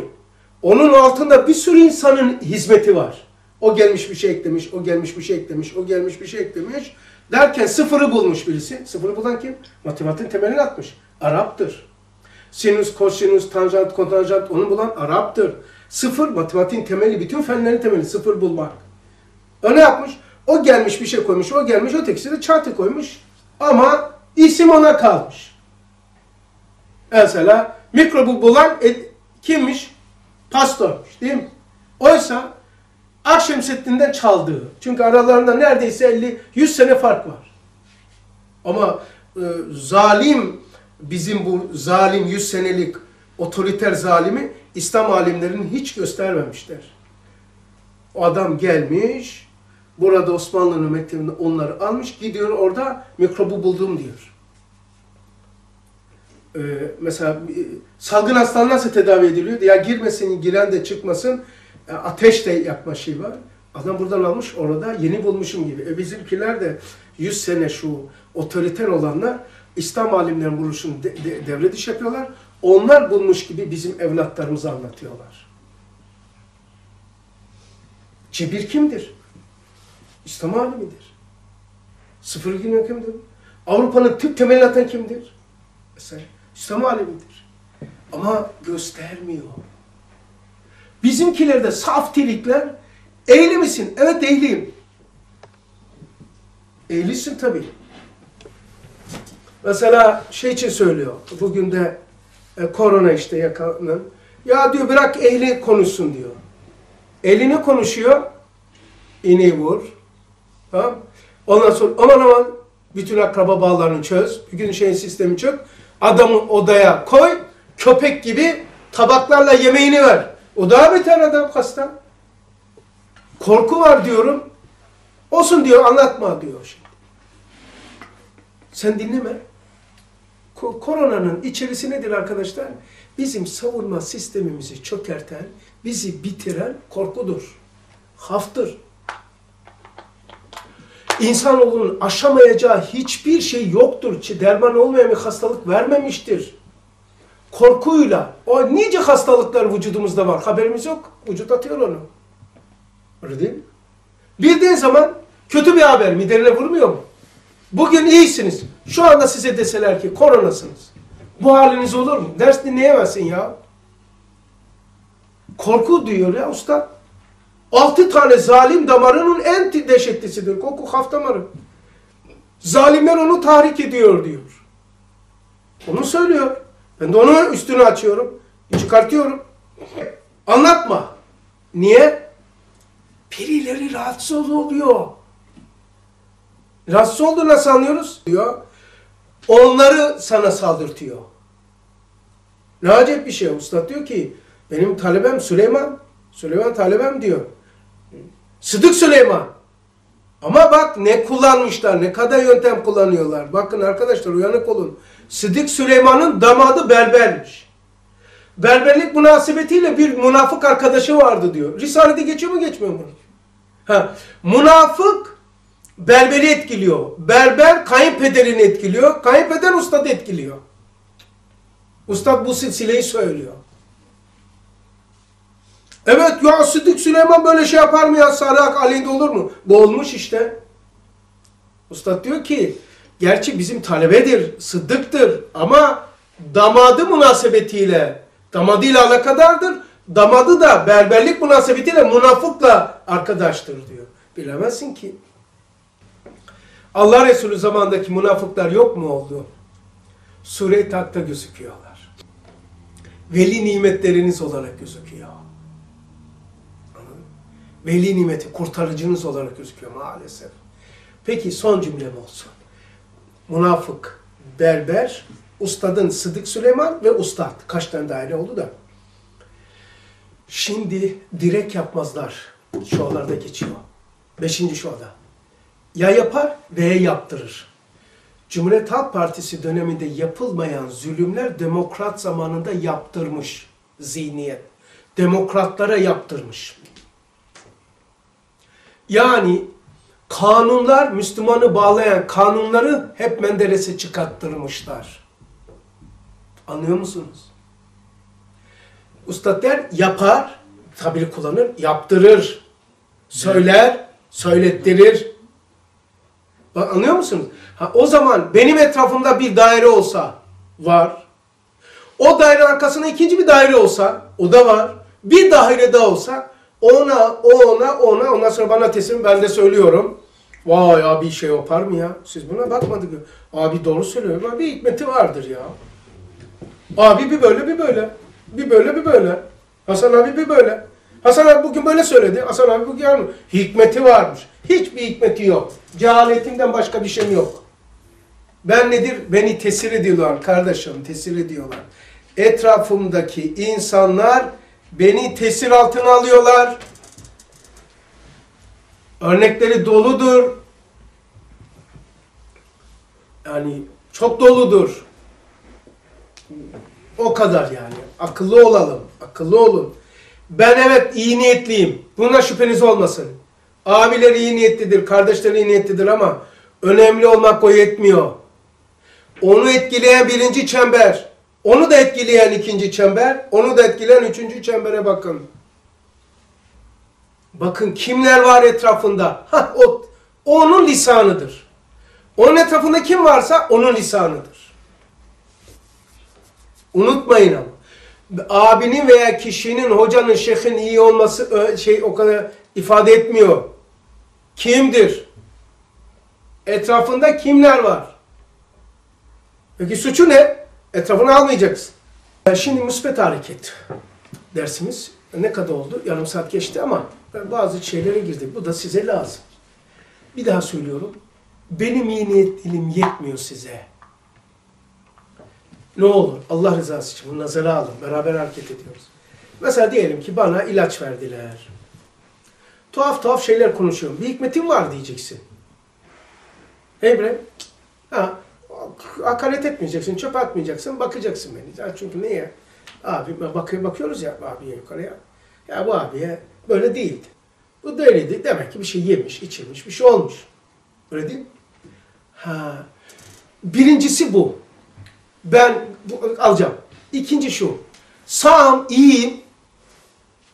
[SPEAKER 1] Onun altında bir sürü insanın hizmeti var. O gelmiş bir şey eklemiş, o gelmiş bir şey eklemiş, o gelmiş bir şey eklemiş. Derken sıfırı bulmuş birisi. Sıfırı bulan kim? Matematiğin temelini atmış. Arap'tır. Sinüs, kosinüs, tanjant, kontanjant onu bulan Arap'tır. Sıfır matematiğin temeli, bütün fenlerin temeli sıfır bulmak. Öyle yapmış. O gelmiş bir şey koymuş, o gelmiş, o tekisi de çarpı koymuş. Ama isim ona kalmış. Mesela mikrobu bulan kimmiş? Pastörmüş değil mi? Oysa Akşemseddin'den çaldığı. Çünkü aralarında neredeyse 50 100 sene fark var. Ama e, zalim bizim bu zalim 100 senelik otoriter zalimi İslam alimlerinin hiç göstermemişler. O adam gelmiş, burada Osmanlı'nın mektebinde onları almış, gidiyor orada mikrobu buldum diyor. Ee, mesela e, salgın hastalığı nasıl tedavi ediliyor? Ya girmesin, giren de çıkmasın, e, ateş de yakma şey var. Adam buradan almış orada yeni bulmuşum gibi. E bizimkiler de 100 sene şu otoriter olanlar İslam alimlerin buluşunu de, de, devre dışı yapıyorlar. Onlar bulmuş gibi bizim evlatlarımıza anlatıyorlar. Cebir kimdir? İslam alimidir. Sıfır gün kimdir? Avrupa'nın tıp temelini atan kimdir? Mesela İslam alimidir. Ama göstermiyor. Bizimkilerde saf tilikler ehli misin? Evet ehliyim. Ehlisin tabii. Mesela şey için söylüyor. Bugün de e, korona işte yakalanan. Ya diyor bırak ehli konuşsun diyor. Elini konuşuyor. İğneyi vur. Tamam. Ondan sonra aman aman bütün akraba bağlarını çöz. Bütün şeyin sistemi çök. Adamı odaya koy. Köpek gibi tabaklarla yemeğini ver. O daha beter adam hasta. Korku var diyorum. Olsun diyor anlatma diyor şimdi. Sen dinleme. Ko- koronanın içerisi nedir arkadaşlar? Bizim savunma sistemimizi çökerten, bizi bitiren korkudur. Haftır. İnsanoğlunun aşamayacağı hiçbir şey yoktur. Ki derman olmayan bir hastalık vermemiştir. Korkuyla. O nice hastalıklar vücudumuzda var. Haberimiz yok. Vücut atıyor onu. Öyle değil mi? Bildiğin zaman kötü bir haber miderine vurmuyor mu? Bugün iyisiniz. Şu anda size deseler ki koronasınız. Bu haliniz olur mu? Ders dinleyemezsin ya. Korku diyor ya usta. Altı tane zalim damarının en dehşetlisidir. Koku haf damarı. Zalimler onu tahrik ediyor diyor. Onu söylüyor. Ben de onu üstünü açıyorum. Çıkartıyorum. Anlatma. Niye? Birileri rahatsız oluyor. Rahatsız olduğunu nasıl anlıyoruz? Diyor. Onları sana saldırtıyor. Ne acayip bir şey. Usta diyor ki benim talebem Süleyman. Süleyman talebem diyor. Sıdık Süleyman. Ama bak ne kullanmışlar, ne kadar yöntem kullanıyorlar. Bakın arkadaşlar uyanık olun. Sıdık Süleyman'ın damadı berbermiş. Berberlik münasebetiyle bir münafık arkadaşı vardı diyor. Risale'de geçiyor mu geçmiyor mu? Ha, münafık berberi etkiliyor. Berber kayınpederini etkiliyor. Kayınpeder ustad etkiliyor. Ustad bu silsileyi söylüyor. Evet ya Sıdık Süleyman böyle şey yapar mı ya Sarıak aleyhinde olur mu? Bu olmuş işte. Ustad diyor ki gerçi bizim talebedir, sıddıktır ama damadı münasebetiyle, damadıyla alakadardır. Damadı da berberlik münasebetiyle münafıkla arkadaştır diyor. Bilemezsin ki. Allah Resulü zamandaki münafıklar yok mu oldu? Sure-i Tak'ta gözüküyorlar. Veli nimetleriniz olarak gözüküyor. Veli nimeti kurtarıcınız olarak gözüküyor maalesef. Peki son cümlem olsun. Münafık, berber, ustadın Sıdık Süleyman ve ustad. Kaç tane daire oldu da. Şimdi direk yapmazlar. Şualarda geçiyor. Beşinci şuada. Ya yapar veya yaptırır. Cumhuriyet Halk Partisi döneminde yapılmayan zulümler demokrat zamanında yaptırmış zihniyet. Demokratlara yaptırmış. Yani kanunlar, Müslümanı bağlayan kanunları hep Menderes'e çıkarttırmışlar. Anlıyor musunuz? Ustad der, yapar, tabiri kullanır, yaptırır, söyler, söylettirir. Bak anlıyor musunuz? Ha, o zaman benim etrafımda bir daire olsa var. O daire arkasında ikinci bir daire olsa o da var. Bir daire daha olsa ona, ona, ona ondan sonra bana teslim ben de söylüyorum. Vay abi şey yapar mı ya? Siz buna bakmadık. Abi doğru söylüyor. Ama bir hikmeti vardır ya. Abi bir böyle bir böyle. Bir böyle bir böyle. Hasan abi bir böyle. Hasan abi bugün böyle söyledi. Hasan abi bugün yani hikmeti varmış. Hiçbir hikmeti yok. Cehaletimden başka bir şeyim yok. Ben nedir? Beni tesir ediyorlar kardeşim, tesir ediyorlar. Etrafımdaki insanlar beni tesir altına alıyorlar. Örnekleri doludur. Yani çok doludur. O kadar yani. Akıllı olalım. Akıllı olun. Ben evet iyi niyetliyim. Buna şüpheniz olmasın. Abiler iyi niyetlidir, kardeşler iyi niyetlidir ama önemli olmak o yetmiyor. Onu etkileyen birinci çember, onu da etkileyen ikinci çember, onu da etkileyen üçüncü çembere bakın. Bakın kimler var etrafında. Hah, o, o onun lisanıdır. Onun etrafında kim varsa onun lisanıdır. Unutmayın ama. Abinin veya kişinin, hocanın, şeyhin iyi olması şey o kadar ifade etmiyor. Kimdir? Etrafında kimler var? Peki suçu ne? Etrafını almayacaksın. Şimdi müspet hareket dersimiz ne kadar oldu? Yarım saat geçti ama bazı şeylere girdik. Bu da size lazım. Bir daha söylüyorum. Benim iyi niyetliğim yetmiyor size. Ne olur Allah rızası için bunu nazara alın. Beraber hareket ediyoruz. Mesela diyelim ki bana ilaç verdiler. Tuhaf tuhaf şeyler konuşuyorum. Bir hikmetim var diyeceksin. Hey bre. Ha, hakaret etmeyeceksin, çöp atmayacaksın, bakacaksın beni. Ya çünkü niye? Abi bak bakıyoruz ya abiye yukarıya. Ya bu abiye böyle değildi. Bu da öyleydi. Demek ki bir şey yemiş, içirmiş, bir şey olmuş. Öyle değil? Ha. Birincisi bu. Ben bu, alacağım. İkinci şu. Sağım, iyiyim.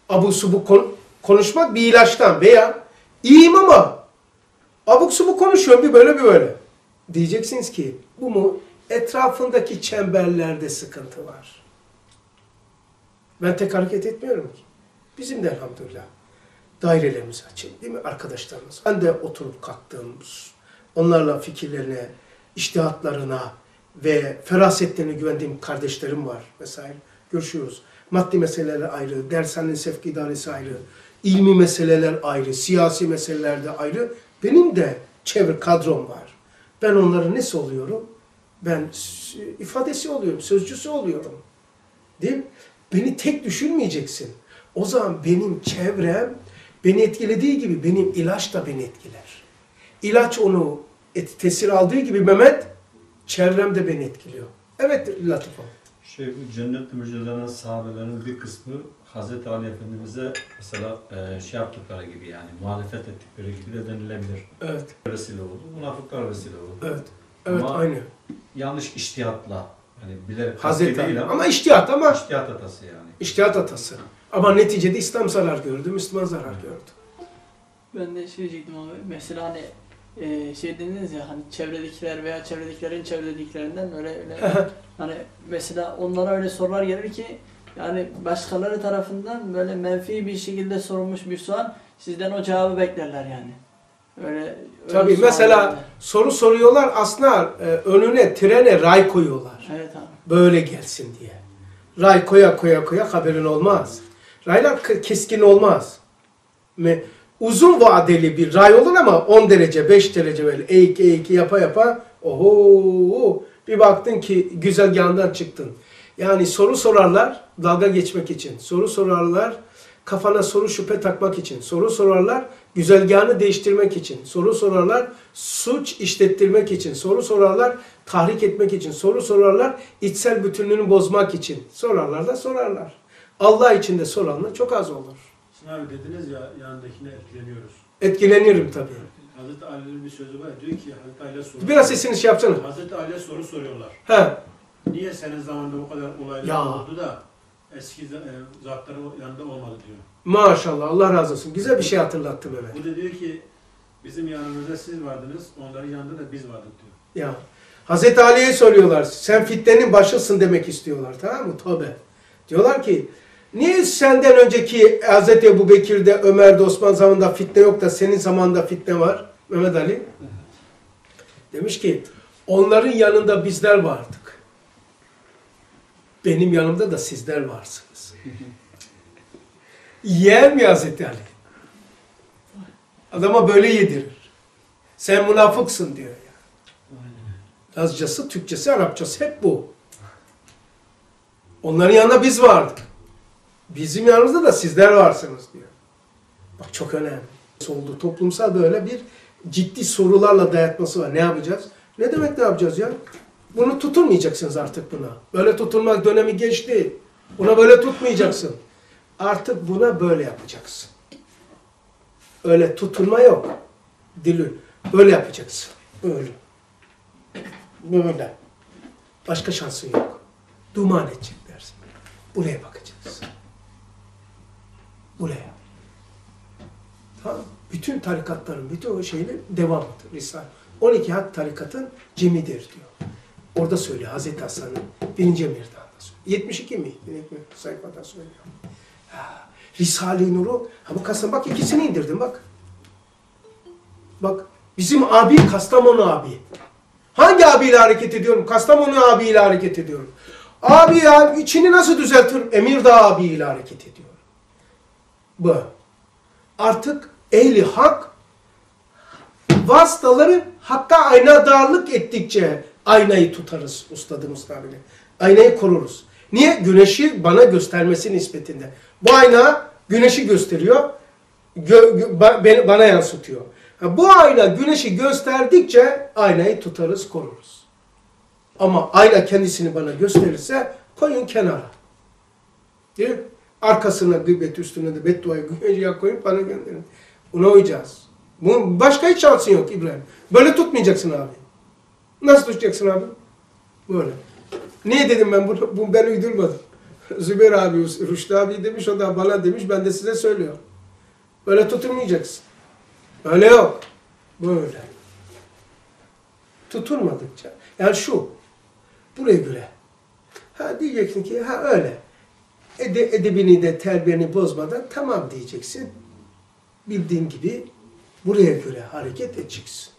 [SPEAKER 1] Abuk subuk kon- konuşmak bir ilaçtan veya iyiyim ama abuk subuk konuşuyorum bir böyle bir böyle. Diyeceksiniz ki bu mu? Etrafındaki çemberlerde sıkıntı var. Ben tek hareket etmiyorum ki. Bizim de elhamdülillah dairelerimiz açık değil mi arkadaşlarımız? Ben de oturup kalktığım, onlarla fikirlerine, iştihatlarına ve ferasetlerine güvendiğim kardeşlerim var vesaire. Görüşüyoruz. Maddi meseleler ayrı, dershane sevk idaresi ayrı, ilmi meseleler ayrı, siyasi meselelerde ayrı. Benim de çevre kadrom var. Ben onların nesi oluyorum? Ben ifadesi oluyorum, sözcüsü oluyorum. Değil mi? Beni tek düşünmeyeceksin. O zaman benim çevrem beni etkilediği gibi benim ilaç da beni etkiler. İlaç onu et, tesir aldığı gibi Mehmet çevrem de beni etkiliyor. Evet Latif abi.
[SPEAKER 2] Şey bu cennet müjdelenen sahabelerin bir kısmı Hazreti Ali Efendimiz'e mesela e, şey yaptıkları gibi yani muhalefet ettikleri gibi de denilebilir.
[SPEAKER 1] Evet,
[SPEAKER 2] Vesile oldu. Münafıklar vesile oldu.
[SPEAKER 1] evet. Evet
[SPEAKER 2] Ama-
[SPEAKER 1] aynı.
[SPEAKER 2] Yanlış iştihatla. Hani bilerek
[SPEAKER 1] Hazreti
[SPEAKER 2] kasti
[SPEAKER 1] Ali.
[SPEAKER 2] değil ama,
[SPEAKER 1] Ama iştihat ama
[SPEAKER 2] iştihat hatası yani.
[SPEAKER 1] iştihat atası. Ama neticede İslam zarar gördü, Müslüman zarar gördü.
[SPEAKER 3] Ben de şey diyecektim abi. Mesela hani e, şey dediniz ya hani çevredekiler veya çevredekilerin çevredikilerinden öyle öyle hani mesela onlara öyle sorular gelir ki yani başkaları tarafından böyle menfi bir şekilde sorulmuş bir sual sizden o cevabı beklerler yani. Öyle, öyle
[SPEAKER 1] Tabii mesela
[SPEAKER 3] yani.
[SPEAKER 1] soru soruyorlar aslında e, önüne trene ray koyuyorlar.
[SPEAKER 3] Evet abi.
[SPEAKER 1] böyle gelsin diye. Ray koya koya koya haberin olmaz. Raylar keskin olmaz. Me- Uzun vadeli bir ray olur ama 10 derece, 5 derece böyle eğik eğik yapa yapa oho bir baktın ki güzergahından çıktın. Yani soru sorarlar dalga geçmek için. Soru sorarlar kafana soru şüphe takmak için. Soru sorarlar güzergahını değiştirmek için. Soru sorarlar suç işlettirmek için. Soru sorarlar tahrik etmek için. Soru sorarlar içsel bütünlüğünü bozmak için. Sorarlar da sorarlar. Allah için de soranlar çok az olur.
[SPEAKER 5] Abi dediniz ya yanındakine etkileniyoruz.
[SPEAKER 1] Etkilenirim tabii.
[SPEAKER 5] Hazreti Ali'nin bir sözü var. Diyor ki Hazreti Ali'ye soru
[SPEAKER 1] Biraz sesini şey yapsana.
[SPEAKER 5] Hazreti Ali'ye soru soruyorlar.
[SPEAKER 1] He.
[SPEAKER 5] Niye senin zamanında bu kadar olaylar
[SPEAKER 1] Ya.
[SPEAKER 5] oldu da eski za- e, zatların yanında olmadı diyor.
[SPEAKER 1] Maşallah Allah razı olsun. Güzel bir şey hatırlattı Mehmet.
[SPEAKER 5] Bu da diyor ki bizim yanımızda siz vardınız, onların yanında da biz vardık diyor.
[SPEAKER 1] Ya. Hazreti Ali'ye soruyorlar. Sen fitnenin başısın demek istiyorlar. Tamam mı? Tövbe. Diyorlar ki niye senden önceki Hazreti Ebu Bekir'de, Ömer'de, Osman zamanında fitne yok da senin zamanında fitne var? Mehmet Ali. Demiş ki onların yanında bizler vardık. Benim yanımda da sizler varsınız. Yer mi Hazreti Ali? Adama böyle yedirir. Sen münafıksın diyor ya. Lazcası, Türkçesi, Arapçası hep bu. Onların yanında biz vardık. Bizim yanımızda da sizler varsınız diyor. Bak çok önemli. Oldu. Toplumsal böyle bir ciddi sorularla dayatması var. Ne yapacağız? Ne demek ne yapacağız ya? Bunu tutulmayacaksınız artık buna. Böyle tutulmak dönemi geçti. Buna böyle tutmayacaksın. Artık buna böyle yapacaksın. Öyle tutunma yok. Dili. Böyle yapacaksın. Böyle. Böyle. Başka şansın yok. Duman edecek dersin. Buraya bakacaksın. Buraya. Tamam. Bütün tarikatların, bütün o şeyler devam ediyor. Risale. 12 hak tarikatın cemidir diyor. Orada söylüyor Hazreti Hasan'ın birinci emirde söylüyor. 72 mi? Sayfada söylüyor. Risale-i Nur'u, ha bu Kasım bak ikisini indirdim bak. Bak bizim abi Kastamonu abi. Hangi abiyle hareket ediyorum? Kastamonu abiyle hareket ediyorum. Abi ya içini nasıl düzeltirim? Emirdağ abiyle hareket ediyorum. Bu. Artık ehli hak vasıtaları hakka aynadarlık ettikçe aynayı tutarız ustadımız tabiri. Aynayı koruruz. Niye? Güneşi bana göstermesi nispetinde. Bu ayna güneşi gösteriyor, gö- gö- bana yansıtıyor. Bu ayna güneşi gösterdikçe aynayı tutarız, koruruz. Ama ayna kendisini bana gösterirse koyun kenara. Değil mi? Arkasına gıybet üstüne de bedduayı güneşe koyup bana gönderin. Buna uyacağız. Bu, başka hiç şansın yok İbrahim. Böyle tutmayacaksın abi. Nasıl tutacaksın abi? Böyle. Niye dedim ben bunu? Bu ben uydurmadım. Zübeyir abi, Rüştü abi demiş, o da bana demiş, ben de size söylüyorum. Böyle tutunmayacaksın. Öyle yok. Böyle. Tutunmadıkça. Yani şu. Buraya göre. Ha diyeceksin ki ha öyle. Ede, edebini de terbiyeni bozmadan tamam diyeceksin. Bildiğin gibi buraya göre hareket edeceksin.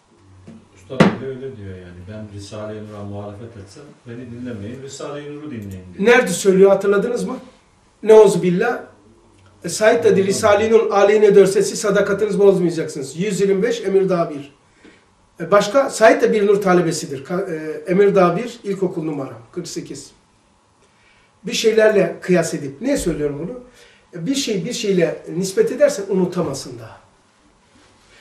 [SPEAKER 2] Usta bile öyle diyor yani. Ben Risale-i Nur'a muhalefet etsem beni dinlemeyin, Risale-i Nur'u dinleyin diyor.
[SPEAKER 1] Nerede söylüyor hatırladınız mı? Neuzu billah. E, Said dedi Risale-i aleyhine dörse siz sadakatiniz bozmayacaksınız. 125 Emirdağ 1. E, başka Said de bir nur talebesidir. E, Emirdağ 1 ilkokul numara 48. Bir şeylerle kıyas edip ne söylüyorum bunu? E, Bir şey bir şeyle nispet edersen unutamazsın daha.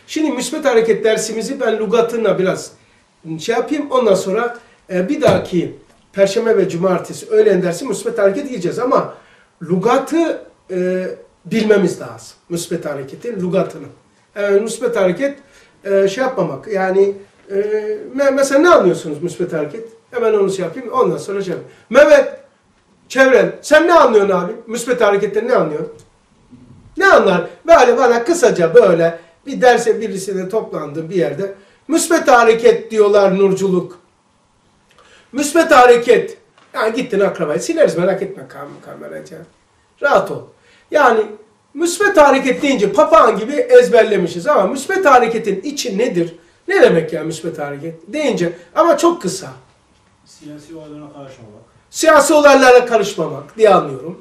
[SPEAKER 1] Şimdi müsbet hareket dersimizi ben lügatına biraz şey yapayım. Ondan sonra e, bir dahaki Perşembe ve Cumartesi öğlen dersi müsbet hareket gireceğiz ama lügatı e, bilmemiz lazım. Müsbet hareketin lügatını. Yani müsbet hareket e, şey yapmamak. Yani e, me- mesela ne anlıyorsunuz müsbet hareket? Hemen onu şey yapayım. Ondan sonra şey yapayım. Mehmet, Çevren sen ne anlıyorsun abi? Müsbet hareketten ne anlıyorsun? Ne anlar? Böyle bana kısaca böyle bir derse birisine toplandı bir yerde. Müsbet hareket diyorlar nurculuk. Müsbet hareket. Yani gittin akrabayı sileriz merak etme kam kameracı. Rahat ol. Yani müsbet hareket deyince papağan gibi ezberlemişiz ama müsbet hareketin içi nedir? Ne demek ya müsbet hareket? Deyince ama çok kısa.
[SPEAKER 5] Siyasi olaylara karışmamak.
[SPEAKER 1] Siyasi olaylara karışmamak diye anlıyorum.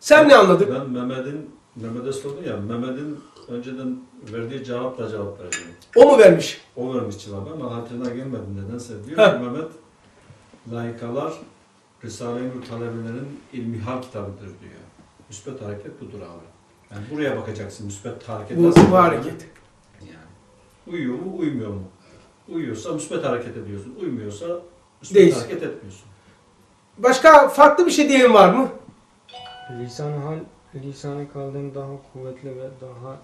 [SPEAKER 1] Sen ne anladın?
[SPEAKER 2] Ben Mehmet'in, Mehmet'e sordum ya, Mehmet'in önceden verdiği cevapla cevap vereceğim.
[SPEAKER 1] O mu vermiş?
[SPEAKER 2] O vermiş cevabı ama hatırına gelmedi nedense. Diyor
[SPEAKER 1] Ha.
[SPEAKER 2] ki Mehmet, layıkalar Risale-i Nur talebelerinin ilmihal kitabıdır diyor. Müsbet hareket budur abi. Yani buraya bakacaksın müsbet hareket
[SPEAKER 1] Bu,
[SPEAKER 2] nasıl
[SPEAKER 1] bu hareket.
[SPEAKER 2] Yani. Uyuyor mu, uymuyor mu? Uyuyorsa müsbet hareket ediyorsun. Uymuyorsa müsbet
[SPEAKER 1] Değil.
[SPEAKER 2] hareket etmiyorsun.
[SPEAKER 1] Başka farklı bir şey diyen var mı?
[SPEAKER 6] Lisan hal lisanı kaldığım daha kuvvetli ve daha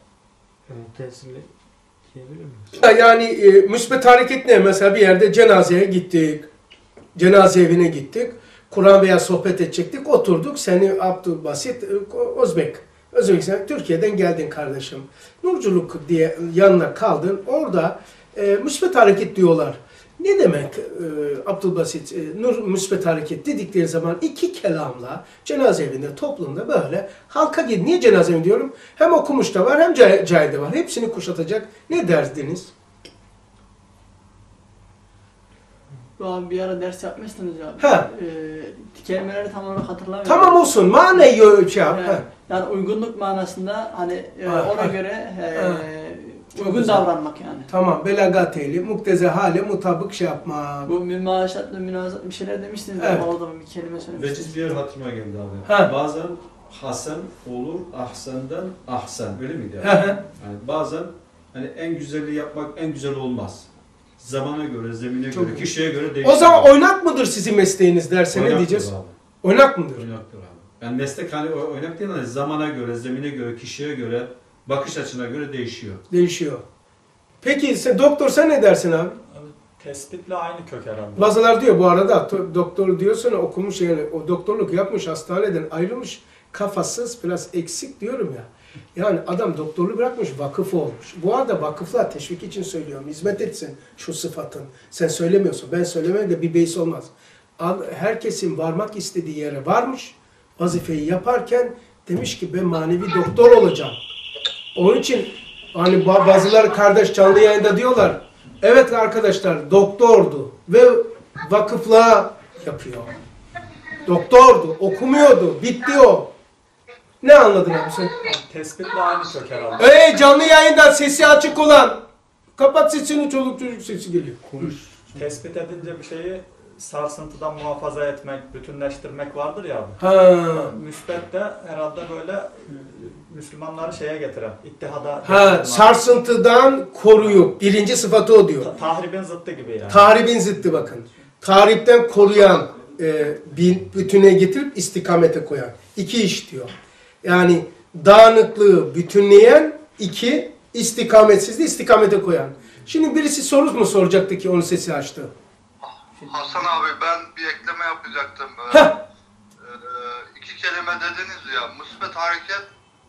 [SPEAKER 6] e, tesirli diyebilir miyiz?
[SPEAKER 1] Yani e, müsbet hareket ne? Mesela bir yerde cenazeye gittik. Cenaze evine gittik. Kur'an veya sohbet edecektik. Oturduk. Seni Abdülbasit e, Özbek. Özbekistan, Türkiye'den geldin kardeşim. Nurculuk diye yanına kaldın. Orada e, müsbet hareket diyorlar. Ne demek e, Abdülbasit, e, nur müsbet hareket dedikleri zaman iki kelamla cenaze evinde, toplumda böyle halka gidin. Niye cenaze evi diyorum? Hem okumuş da var hem cah- cahil de var. Hepsini kuşatacak. Ne derdiniz?
[SPEAKER 3] Bu abi bir ara ders yapmıştınız ya.
[SPEAKER 1] Ha.
[SPEAKER 3] Ee, kelimeleri tam olarak hatırlamıyorum.
[SPEAKER 1] Tamam olsun. Maneyi şey yap.
[SPEAKER 3] Yani yani uygunluk manasında hani e, ona göre e.
[SPEAKER 1] Çok
[SPEAKER 3] uygun
[SPEAKER 1] güzel.
[SPEAKER 3] davranmak yani.
[SPEAKER 1] Tamam. Belagat ehli, mukteze hale mutabık şey yapmak.
[SPEAKER 3] Bu mümaşatlı münazat bir şeyler demiştiniz
[SPEAKER 1] Evet.
[SPEAKER 3] ama orada bir kelime söylemiştiniz.
[SPEAKER 2] Veciz bir yer hatırıma geldi abi.
[SPEAKER 1] Ha.
[SPEAKER 2] Bazen Hasan olur, ahsenden ahsen. Öyle miydi?
[SPEAKER 1] Hı
[SPEAKER 2] Yani?
[SPEAKER 1] hı.
[SPEAKER 2] yani bazen hani en güzeli yapmak en güzel olmaz. Zamana göre, zemine
[SPEAKER 1] Çok
[SPEAKER 2] göre,
[SPEAKER 1] iyi.
[SPEAKER 2] kişiye göre değişir.
[SPEAKER 1] o zaman oynak mıdır sizin mesleğiniz derse ne
[SPEAKER 2] Oynaktır
[SPEAKER 1] diyeceğiz?
[SPEAKER 2] Abi.
[SPEAKER 1] Oynak mıdır?
[SPEAKER 2] Oynaktır abi. Yani meslek hani o- oynak değil hani zamana göre, zemine göre, kişiye göre, bakış açına göre değişiyor.
[SPEAKER 1] Değişiyor. Peki sen, doktor sen ne dersin abi?
[SPEAKER 7] Tespitle aynı kök herhalde.
[SPEAKER 1] Bazılar diyor bu arada to- doktor diyorsun okumuş yani o doktorluk yapmış hastaneden ayrılmış kafasız biraz eksik diyorum ya. Yani adam doktorluğu bırakmış vakıf olmuş. Bu arada vakıflar teşvik için söylüyorum. Hizmet etsin şu sıfatın. Sen söylemiyorsun. Ben söylemem de bir beis olmaz. Herkesin varmak istediği yere varmış. Vazifeyi yaparken demiş ki ben manevi doktor olacağım. Onun için hani ba- bazıları kardeş canlı yayında diyorlar. Evet arkadaşlar doktordu ve vakıflığa yapıyor. Doktordu, okumuyordu, bitti o. Ne anladın abi sen?
[SPEAKER 7] Tespitle aynı kök herhalde.
[SPEAKER 1] Ey canlı yayında sesi açık olan. Kapat sesini çoluk çocuk sesi geliyor.
[SPEAKER 7] Tespit edince bir şeyi sarsıntıdan muhafaza etmek, bütünleştirmek vardır ya abi.
[SPEAKER 1] Ha.
[SPEAKER 7] Müsbet de herhalde böyle Müslümanları şeye getiren, ittihada
[SPEAKER 1] Ha, sarsıntıdan koruyup birinci sıfatı o diyor.
[SPEAKER 7] Ta- tahribin zıttı gibi yani.
[SPEAKER 1] Tahribin zıttı bakın. Tahripten koruyan, e, bin, bütüne getirip istikamete koyan. İki iş diyor. Yani dağınıklığı bütünleyen, iki istikametsizliği istikamete koyan. Şimdi birisi soru mu soracaktı ki onun sesi açtı?
[SPEAKER 8] Hasan abi ben bir ekleme yapacaktım. Ee,
[SPEAKER 1] Heh.
[SPEAKER 8] e, iki kelime dediniz ya, müsbet hareket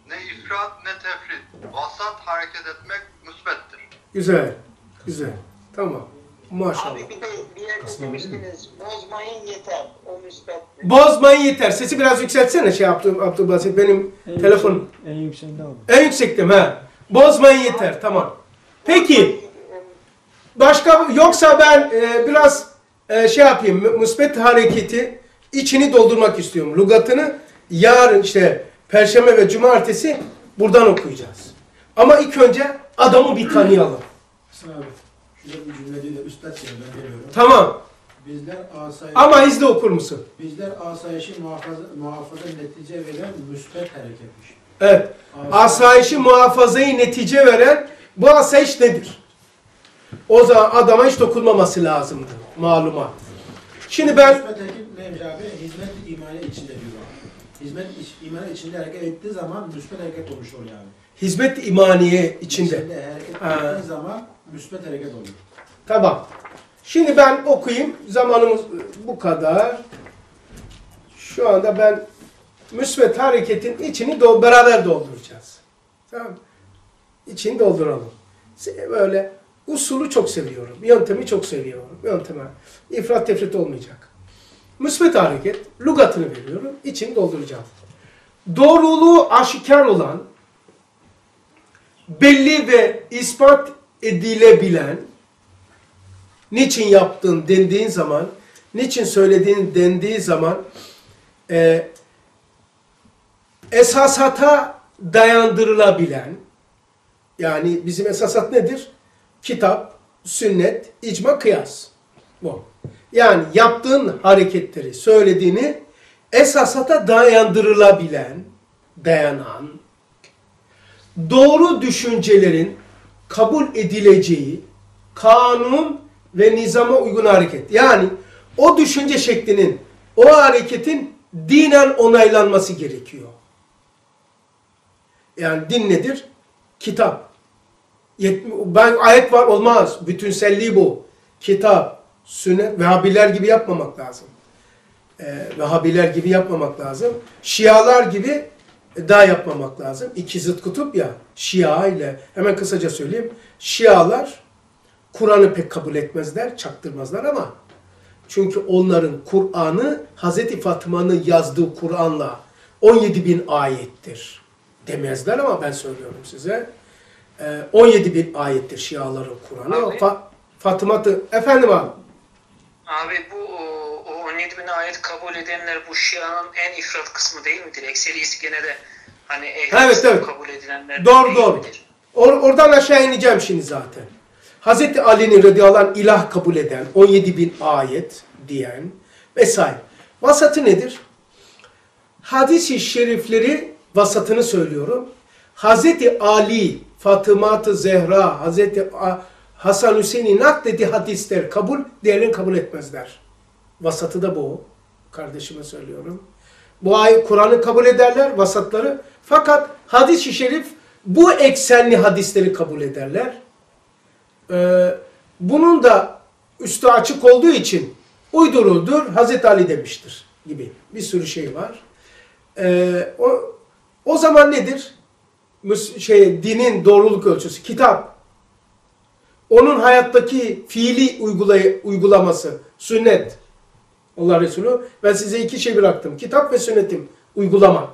[SPEAKER 8] ne ifrat ne tefrit. Vasat hareket etmek müsbettir.
[SPEAKER 1] Güzel. Güzel. Tamam. Maşallah.
[SPEAKER 9] Abi bir de bir yerde demiştiniz bozmayın yeter o müsbet.
[SPEAKER 1] Bozmayın yeter. Sesi biraz yükseltsene şey Abdül, Abdülbasit. Benim
[SPEAKER 6] En
[SPEAKER 1] telefon
[SPEAKER 6] yüksek- En yüksekte abi.
[SPEAKER 1] en yüksekte mi? Bozmayın yeter. Tamam. Peki. Başka yoksa ben e, biraz e, şey yapayım. mü- Müsbet hareketi içini doldurmak istiyorum. Lugatını yarın işte Perşembe ve Cumartesi buradan okuyacağız. Ama ilk önce adamı bir tanıyalım.
[SPEAKER 5] Abi, şurada bir cümle değil de üstad ben veriyorum.
[SPEAKER 1] Tamam.
[SPEAKER 5] Bizler asayiş,
[SPEAKER 1] Ama hızlı okur musun?
[SPEAKER 5] bizler asayişi muhafaza, muhafaza netice veren müsbet hareketmiş.
[SPEAKER 1] Evet. Asayişi muhafazayı netice veren bu asayiş nedir? O zaman adama hiç dokunmaması lazımdı. Maluma. Şimdi ben
[SPEAKER 5] Müsbet hareket neymiş abi? Hizmet imani içinde diyor. Hizmet iç, imani içinde hareket ettiği zaman müsbet hareket olmuş oluyor abi.
[SPEAKER 1] hizmet imaniye içinde.
[SPEAKER 5] hareket
[SPEAKER 1] Ha.
[SPEAKER 5] ettiği zaman müsbet hareket oluyor.
[SPEAKER 1] Tamam. Şimdi ben okuyayım. Zamanımız bu kadar. Şu anda ben müsbet hareketin içini do beraber dolduracağız. Tamam. İçini dolduralım. Böyle usulü çok seviyorum. Yöntemi çok seviyorum. Yönteme. ifrat tefrit olmayacak. Müsbet hareket. Lugatını veriyorum. İçini dolduracağım. Doğruluğu aşikar olan belli ve ispat edilebilen niçin yaptın dendiğin zaman, niçin söylediğin dendiği zaman e, esasata dayandırılabilen yani bizim esasat nedir? Kitap, sünnet, icma, kıyas. Bu. Yani yaptığın hareketleri, söylediğini esasata dayandırılabilen, dayanan, doğru düşüncelerin kabul edileceği kanun ve nizama uygun hareket. Yani o düşünce şeklinin, o hareketin dinen onaylanması gerekiyor. Yani din nedir? Kitap. Ben ayet var olmaz. Bütünselliği bu. Kitap, sünnet, Vehhabiler gibi yapmamak lazım. Ee, Vehhabiler gibi yapmamak lazım. Şialar gibi daha yapmamak lazım. İki zıt kutup ya. Şia ile hemen kısaca söyleyeyim. Şialar Kur'an'ı pek kabul etmezler, çaktırmazlar ama çünkü onların Kur'an'ı Hazreti Fatıma'nın yazdığı Kur'an'la 17 bin ayettir demezler ama ben söylüyorum size. Ee, 17 bin ayettir Şiaların Kur'an'ı. Fa- Fatıma efendim abi.
[SPEAKER 9] Abi bu o, o 17 bin ayet kabul edenler bu Şia'nın en ifrat kısmı değil midir? Ekserisi gene de Hani ehli
[SPEAKER 1] Evet, evet.
[SPEAKER 9] kabul edilenler
[SPEAKER 1] Doğru, doğru.
[SPEAKER 9] midir?
[SPEAKER 1] Or- oradan aşağı ineceğim şimdi zaten. Hazreti Ali'nin radıyallahu anh ilah kabul eden, 17 bin ayet diyen vesaire. Vasatı nedir? Hadis-i şerifleri vasatını söylüyorum. Hazreti Ali, Fatıma-ı Zehra, Hazreti A- Hasan Hüseyin'i nakledi hadisler kabul, diğerlerini kabul etmezler. Vasatı da bu. Kardeşime söylüyorum. Bu ay Kur'an'ı kabul ederler, vasatları. Fakat hadis-i şerif bu eksenli hadisleri kabul ederler. Ee, bunun da üstü açık olduğu için uyduruldur, Hazreti Ali demiştir gibi bir sürü şey var. Ee, o, o zaman nedir? Müs- Şey, dinin doğruluk ölçüsü, kitap. Onun hayattaki fiili uygulay- uygulaması, sünnet. Allah Resulü. Ben size iki şey bıraktım. Kitap ve sünnetim. Uygulama.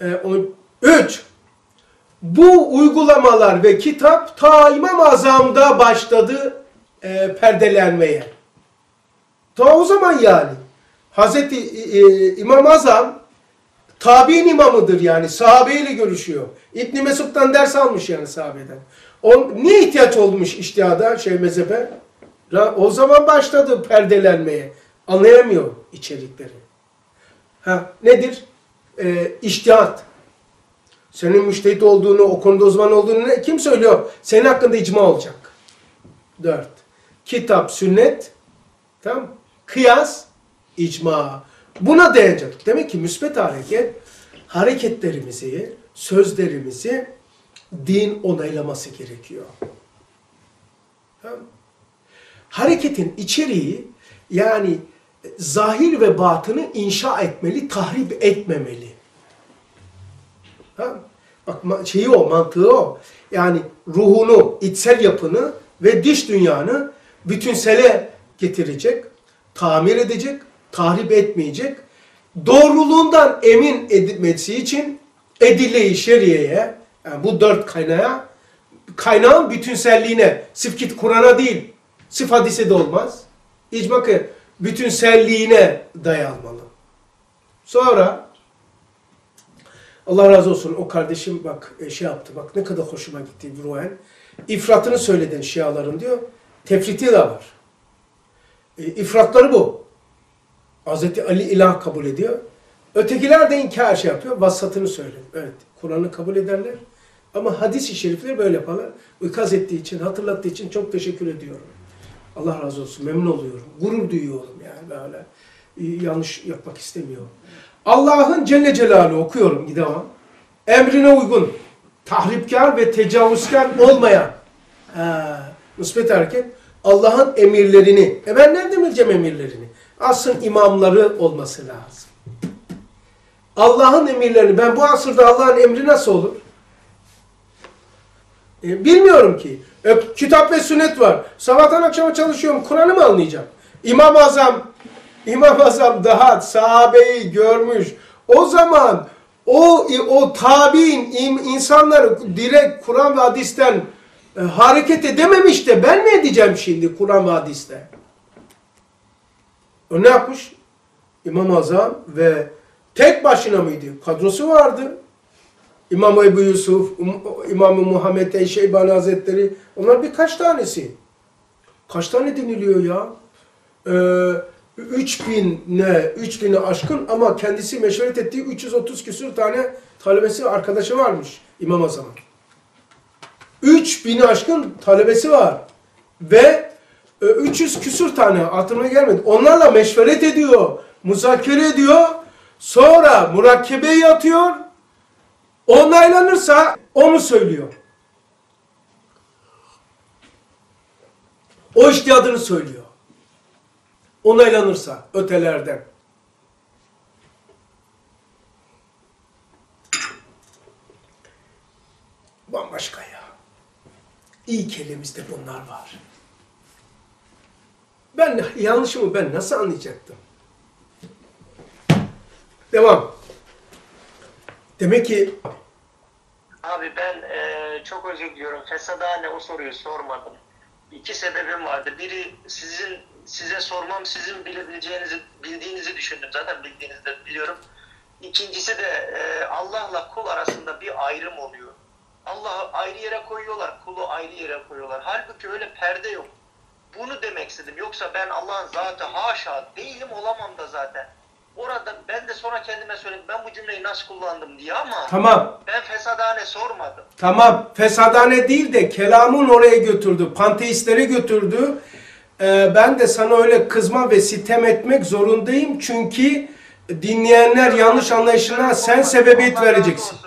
[SPEAKER 1] Ee, o, üç. Bu uygulamalar ve kitap ta İmam-ı Azam'da başladı e, perdelenmeye. Ta o zaman yani. Hazreti e, e, İmam-ı Azam tabi'in imamıdır yani. Sahabeyle görüşüyor. İbn Mesud'dan ders almış yani sahabeden. O, niye ihtiyaç olmuş iştihada şey mezhebe? O zaman başladı perdelenmeye. Anlayamıyor içerikleri. Ha, nedir? Ee, iştihat. Senin müştehit olduğunu, o konuda uzman olduğunu ne- kim söylüyor? Senin hakkında icma olacak. Dört. Kitap, sünnet, tamam Kıyas, icma. Buna dayanacak. Demek ki müsbet hareket, hareketlerimizi, sözlerimizi din onaylaması gerekiyor. Tamam Hareketin içeriği yani zahir ve batını inşa etmeli, tahrip etmemeli. Tamam Bak şeyi o, mantığı o. Yani ruhunu, içsel yapını ve dış dünyanı bütünsele getirecek, tamir edecek, tahrip etmeyecek. Doğruluğundan emin edilmesi için edille-i şeriyeye, yani bu dört kaynağa, kaynağın bütünselliğine, sırf kit Kur'an'a değil, sırf hadise de olmaz. İcma ki bütünselliğine dayanmalı. Sonra Allah razı olsun o kardeşim bak e, şey yaptı bak ne kadar hoşuma gitti ruhen. İfratını söyledin Şiaların diyor. Tefriti de var. E, ifratları bu. Hazreti Ali ilah kabul ediyor. Ötekiler de inkar şey yapıyor. Vasatını söylüyor. Evet. Kur'an'ı kabul ederler. Ama hadis-i şerifleri böyle yaparlar. İkaz ettiği için, hatırlattığı için çok teşekkür ediyorum. Allah razı olsun. Memnun oluyorum. Gurur duyuyorum yani böyle. E, yanlış yapmak istemiyorum. Allah'ın Celle Celaluhu okuyorum devam. Emrine uygun, tahripkar ve tecavüzkar olmayan ha, müsbet hareket Allah'ın emirlerini, e ben nereden bileceğim emirlerini? Asıl imamları olması lazım. Allah'ın emirlerini, ben bu asırda Allah'ın emri nasıl olur? E, bilmiyorum ki. E, kitap ve sünnet var. Sabahtan akşama çalışıyorum. Kur'an'ı mı anlayacağım? İmam-ı Azam, İmam-ı Azam daha sahabeyi görmüş. O zaman o o tabi'in insanları direkt Kur'an ve hadisten e, hareket edememiş de ben mi edeceğim şimdi Kur'an ve hadiste? O ne yapmış? İmam-ı Azam ve tek başına mıydı? Kadrosu vardı. İmam Ebu Yusuf, İm- İmam-ı Muhammed Eşeybani Hazretleri. Onlar birkaç tanesi. Kaç tane deniliyor ya? Ee, 3000 ne? 3000'i aşkın ama kendisi meşveret ettiği 330 küsur tane talebesi, arkadaşı varmış İmam Azam'ın. 3000'i aşkın talebesi var. Ve e, 300 küsur tane aklıma gelmedi. Onlarla meşveret ediyor, muzakere ediyor. Sonra murakkebeyi atıyor. Onaylanırsa onu söylüyor. O iştihadını söylüyor. Onaylanırsa ötelerden. Bambaşka ya. İyi kelimizde bunlar var. Ben yanlışımı ben nasıl anlayacaktım? Devam. Demek ki
[SPEAKER 9] Abi ben eee, çok özür diliyorum. Fesadane o soruyu sormadım. İki sebebim vardı. Biri sizin size sormam sizin bilebileceğinizi bildiğinizi düşündüm. Zaten bildiğinizi de biliyorum. İkincisi de e, Allah'la kul arasında bir ayrım oluyor. Allah'ı ayrı yere koyuyorlar, kulu ayrı yere koyuyorlar. Halbuki öyle perde yok. Bunu demek istedim. Yoksa ben Allah'ın zatı haşa değilim olamam da zaten. Orada ben de sonra kendime söyledim ben bu cümleyi nasıl kullandım diye ama
[SPEAKER 1] Tamam.
[SPEAKER 9] ben fesadane sormadım.
[SPEAKER 1] Tamam. Fesadane değil de kelamın oraya götürdü. Panteistleri götürdü. Ee, ben de sana öyle kızma ve sitem etmek zorundayım. Çünkü dinleyenler yanlış anlayışına sen sebebiyet vereceksin.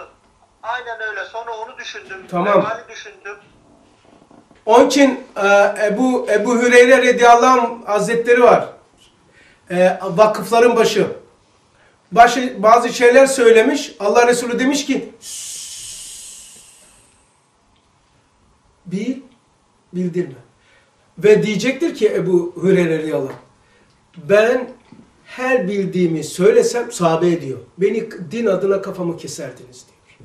[SPEAKER 9] Aynen öyle. Sonra onu düşündüm.
[SPEAKER 1] Tamam.
[SPEAKER 9] Vebali düşündüm.
[SPEAKER 1] Onun için e, Ebu, Ebu Hüreyre radıyallahu anh hazretleri var. E, vakıfların başı. Başı. Bazı şeyler söylemiş. Allah Resulü demiş ki bil, bildirme. Ve diyecektir ki Ebu Hüreyre radıyallahu ben her bildiğimi söylesem sahabe ediyor. Beni din adına kafamı keserdiniz diyor.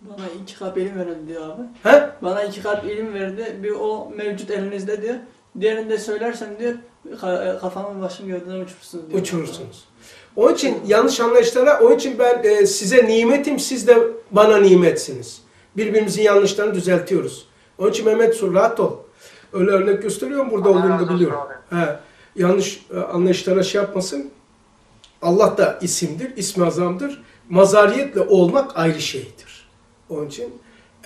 [SPEAKER 3] Bana iki kalp ilim verildi diyor abi.
[SPEAKER 1] He?
[SPEAKER 3] Bana iki kalp ilim verdi. Bir o mevcut elinizde diyor. Diğerini de söylersem diyor ka- kafamı başım gövdeden uçurursunuz diyor.
[SPEAKER 1] uçurursunuz. Onun için yanlış anlayışlara, onun için ben e, size nimetim, siz de bana nimetsiniz. Birbirimizin yanlışlarını düzeltiyoruz. Onun için Mehmet Sur rahat ol. Öyle örnek gösteriyorum burada
[SPEAKER 9] Allah
[SPEAKER 1] olduğunu da biliyorum. He, yanlış e, anlayışlara şey yapmasın. Allah da isimdir, ismi azamdır. Mazariyetle olmak ayrı şeydir. Onun için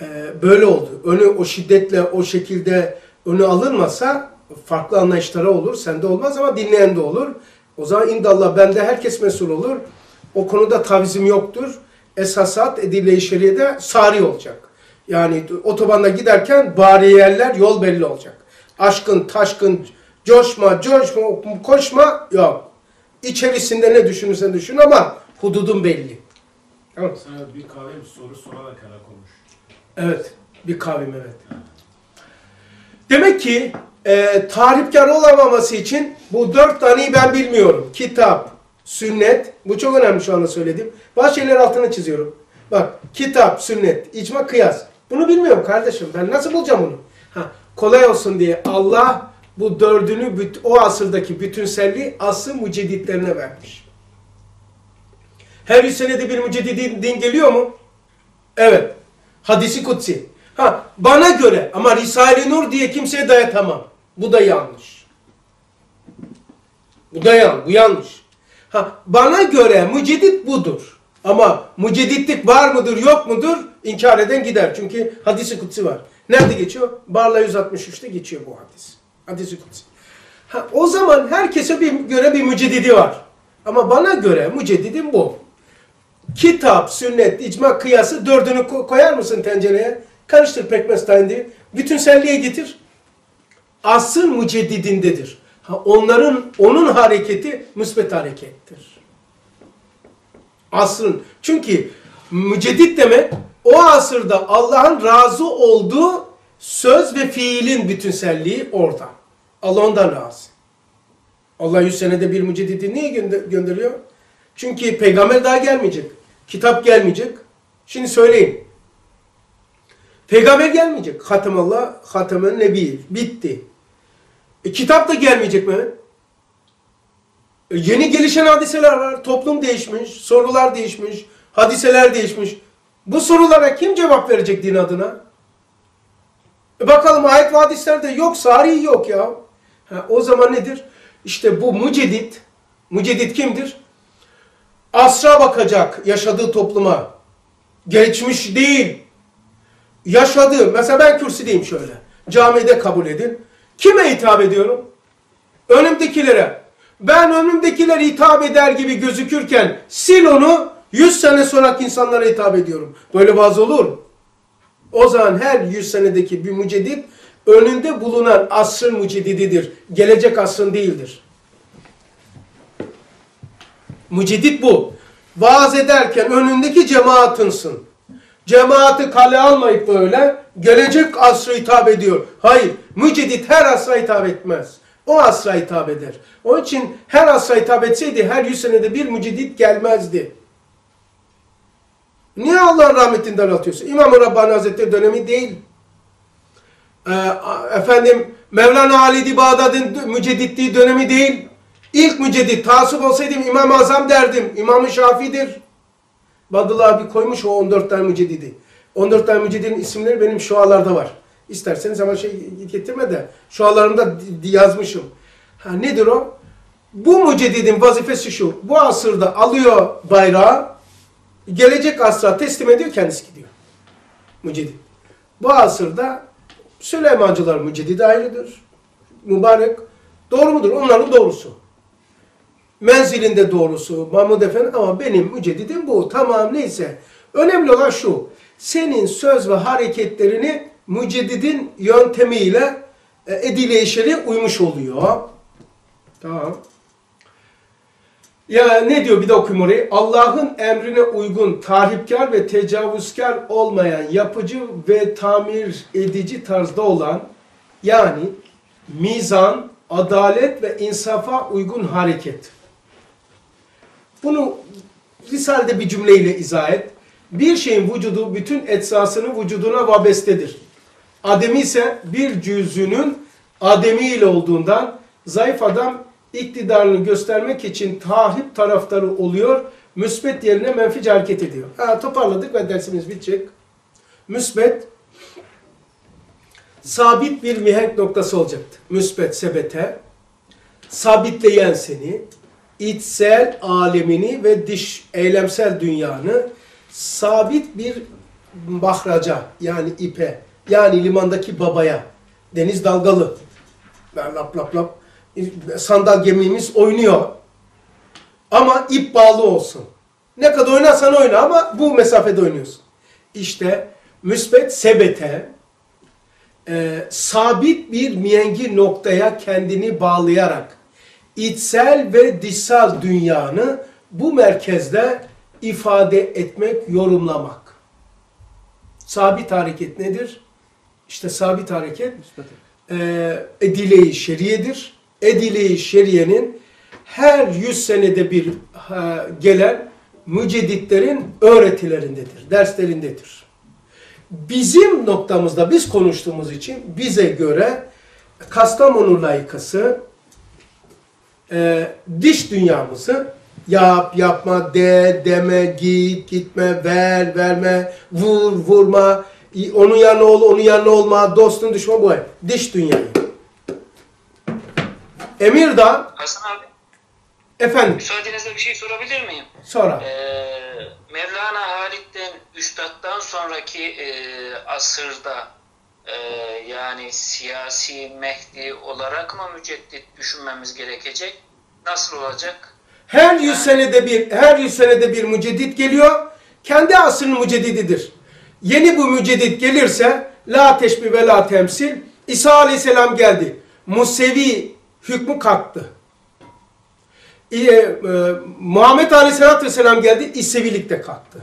[SPEAKER 1] e, böyle oldu. Önü o şiddetle, o şekilde önü alınmasa farklı anlayışlara olur. Sende olmaz ama dinleyen de olur. O zaman indallah bende herkes mesul olur. O konuda tavizim yoktur. Esasat edille-i şeriyede sari olacak. Yani otobanda giderken bariyerler yol belli olacak. Aşkın, taşkın, coşma, coşma, koşma yok. İçerisinde ne düşünürsen düşün ama hududun belli. Tamam.
[SPEAKER 5] Sana bir kahve bir soru sorarak alakalı olmuş.
[SPEAKER 1] Evet. Bir kavim evet. Demek ki e, tarifkar olamaması için bu dört taneyi ben bilmiyorum. Kitap, sünnet. Bu çok önemli şu anda söylediğim. Bazı şeyler altını çiziyorum. Bak kitap, sünnet, icma, kıyas. Bunu bilmiyorum kardeşim. Ben nasıl bulacağım bunu? Ha, kolay olsun diye Allah bu dördünü o asırdaki bütünselliği asıl mücedditlerine vermiş. Her yüz senede bir müceddidin din geliyor mu? Evet. Hadisi kutsi. Ha bana göre ama Risale-i Nur diye kimseye dayatamam. Bu da yanlış. Bu da yanlış. Bu yanlış. Ha bana göre müceddit budur. Ama mücedditlik var mıdır yok mudur inkar eden gider. Çünkü hadisi kutsi var. Nerede geçiyor? Barla 163'te geçiyor bu hadis. Hadisi kutsi. Ha, o zaman herkese bir göre bir müceddidi var. Ama bana göre müceddidim bu. Kitap, sünnet, icma, kıyası dördünü ko- koyar mısın tencereye? Karıştır pekmez diye. Bütünselliğe getir. Asıl müceddidindedir. Ha, onların, onun hareketi müsbet harekettir. Asrın. Çünkü müceddit demek o asırda Allah'ın razı olduğu söz ve fiilin bütünselliği orada. Allah ondan razı. Allah yüz senede bir müceddidi niye gönder- gönderiyor? Çünkü peygamber daha gelmeyecek. Kitap gelmeyecek. Şimdi söyleyin. Peygamber gelmeyecek. Hatemallah, Hatemen Nebi. Bitti. E, kitap da gelmeyecek mi? E, yeni gelişen hadiseler var. Toplum değişmiş. Sorular değişmiş. Hadiseler değişmiş. Bu sorulara kim cevap verecek din adına? E, bakalım ayet ve hadislerde yok. Sari yok ya. Ha, o zaman nedir? İşte bu mücedit. Mücedit kimdir? asra bakacak yaşadığı topluma. Geçmiş değil. Yaşadığı. Mesela ben kürsüdeyim şöyle. Camide kabul edin. Kime hitap ediyorum? Önümdekilere. Ben önümdekiler hitap eder gibi gözükürken sil onu 100 sene sonraki insanlara hitap ediyorum. Böyle bazı olur? O zaman her 100 senedeki bir müceddit önünde bulunan asrın müceddididir. Gelecek asrın değildir. Müceddit bu. Vaaz ederken önündeki cemaatınsın. Cemaati kale almayıp böyle gelecek asra hitap ediyor. Hayır. Müceddit her asra hitap etmez. O asra hitap eder. Onun için her asra hitap etseydi her yüz senede bir müceddit gelmezdi. Niye Allah'ın rahmetinden atıyorsun? İmam-ı Rabbani Hazretleri dönemi değil. Ee, efendim Mevlana Halid-i Bağdat'ın mücedditliği dönemi değil. İlk müceddit tasip olsaydım İmam-ı Azam derdim. İmam-ı Şafii'dir. Badıl abi koymuş o 14 tane müceddidi. 14 tane müceddidin isimleri benim şualarda var. İsterseniz ama şey getirme de şualarımda yazmışım. Ha, nedir o? Bu müceddidin vazifesi şu. Bu asırda alıyor bayrağı, gelecek asra teslim ediyor, kendisi gidiyor. Müceddit. Bu asırda Süleymancılar müceddidi ayrıdır. Mübarek. Doğru mudur? Onların doğrusu. Menzilinde doğrusu Mahmud Efendi ama benim müceddidim bu. Tamam neyse. Önemli olan şu. Senin söz ve hareketlerini müceddidin yöntemiyle e, edileyişleri uymuş oluyor. Tamam. Ya ne diyor bir de okuyayım orayı. Allah'ın emrine uygun, tahripkar ve tecavüzkar olmayan, yapıcı ve tamir edici tarzda olan yani mizan, adalet ve insafa uygun hareket. Bunu Risale'de bir cümleyle izah et. Bir şeyin vücudu bütün etsasını vücuduna vabestedir. Ademi ise bir cüzünün ademiyle olduğundan zayıf adam iktidarını göstermek için tahrip taraftarı oluyor. Müsbet yerine menfice hareket ediyor. Ha, toparladık ve dersimiz bitecek. Müsbet sabit bir mihenk noktası olacaktı. Müsbet sebete sabitleyen seni, içsel alemini ve dış eylemsel dünyanı sabit bir bahraca yani ipe yani limandaki babaya deniz dalgalı lap lap lap sandal gemimiz oynuyor ama ip bağlı olsun. Ne kadar oynarsan oyna ama bu mesafede oynuyorsun. İşte müsbet sebete e, sabit bir mihengi noktaya kendini bağlayarak içsel ve dışsal dünyanı bu merkezde ifade etmek, yorumlamak. Sabit hareket nedir? İşte sabit hareket e, edile-i şeriyedir. Edile-i şeriyenin her yüz senede bir ha, gelen mücedditlerin öğretilerindedir, derslerindedir. Bizim noktamızda biz konuştuğumuz için bize göre Kastamonu layıkası e, diş dünyamızı yap, yapma, de, deme, git, gitme, ver, verme, vur, vurma, onun yanına ol, onun yanına olma, dostun düşman bu. Diş dünyayı. Emirdağ,
[SPEAKER 10] Hasan abi,
[SPEAKER 1] efendim,
[SPEAKER 10] müsaadenizle bir şey sorabilir miyim?
[SPEAKER 1] sonra.
[SPEAKER 10] Ee, Mevlana Halit'ten, Üstad'dan sonraki e, asırda e, yani siyasi Mehdi olarak mı müceddit düşünmemiz gerekecek? Nasıl olacak?
[SPEAKER 1] Her yüz senede bir, her yüz senede bir müceddit geliyor. Kendi asrının müceddididir. Yeni bu müceddit gelirse la teşbih ve la temsil. İsa aleyhisselam geldi. Musevi hükmü kalktı. Ee, e, Muhammed aleyhisselatü vesselam geldi. İsevilik de kalktı.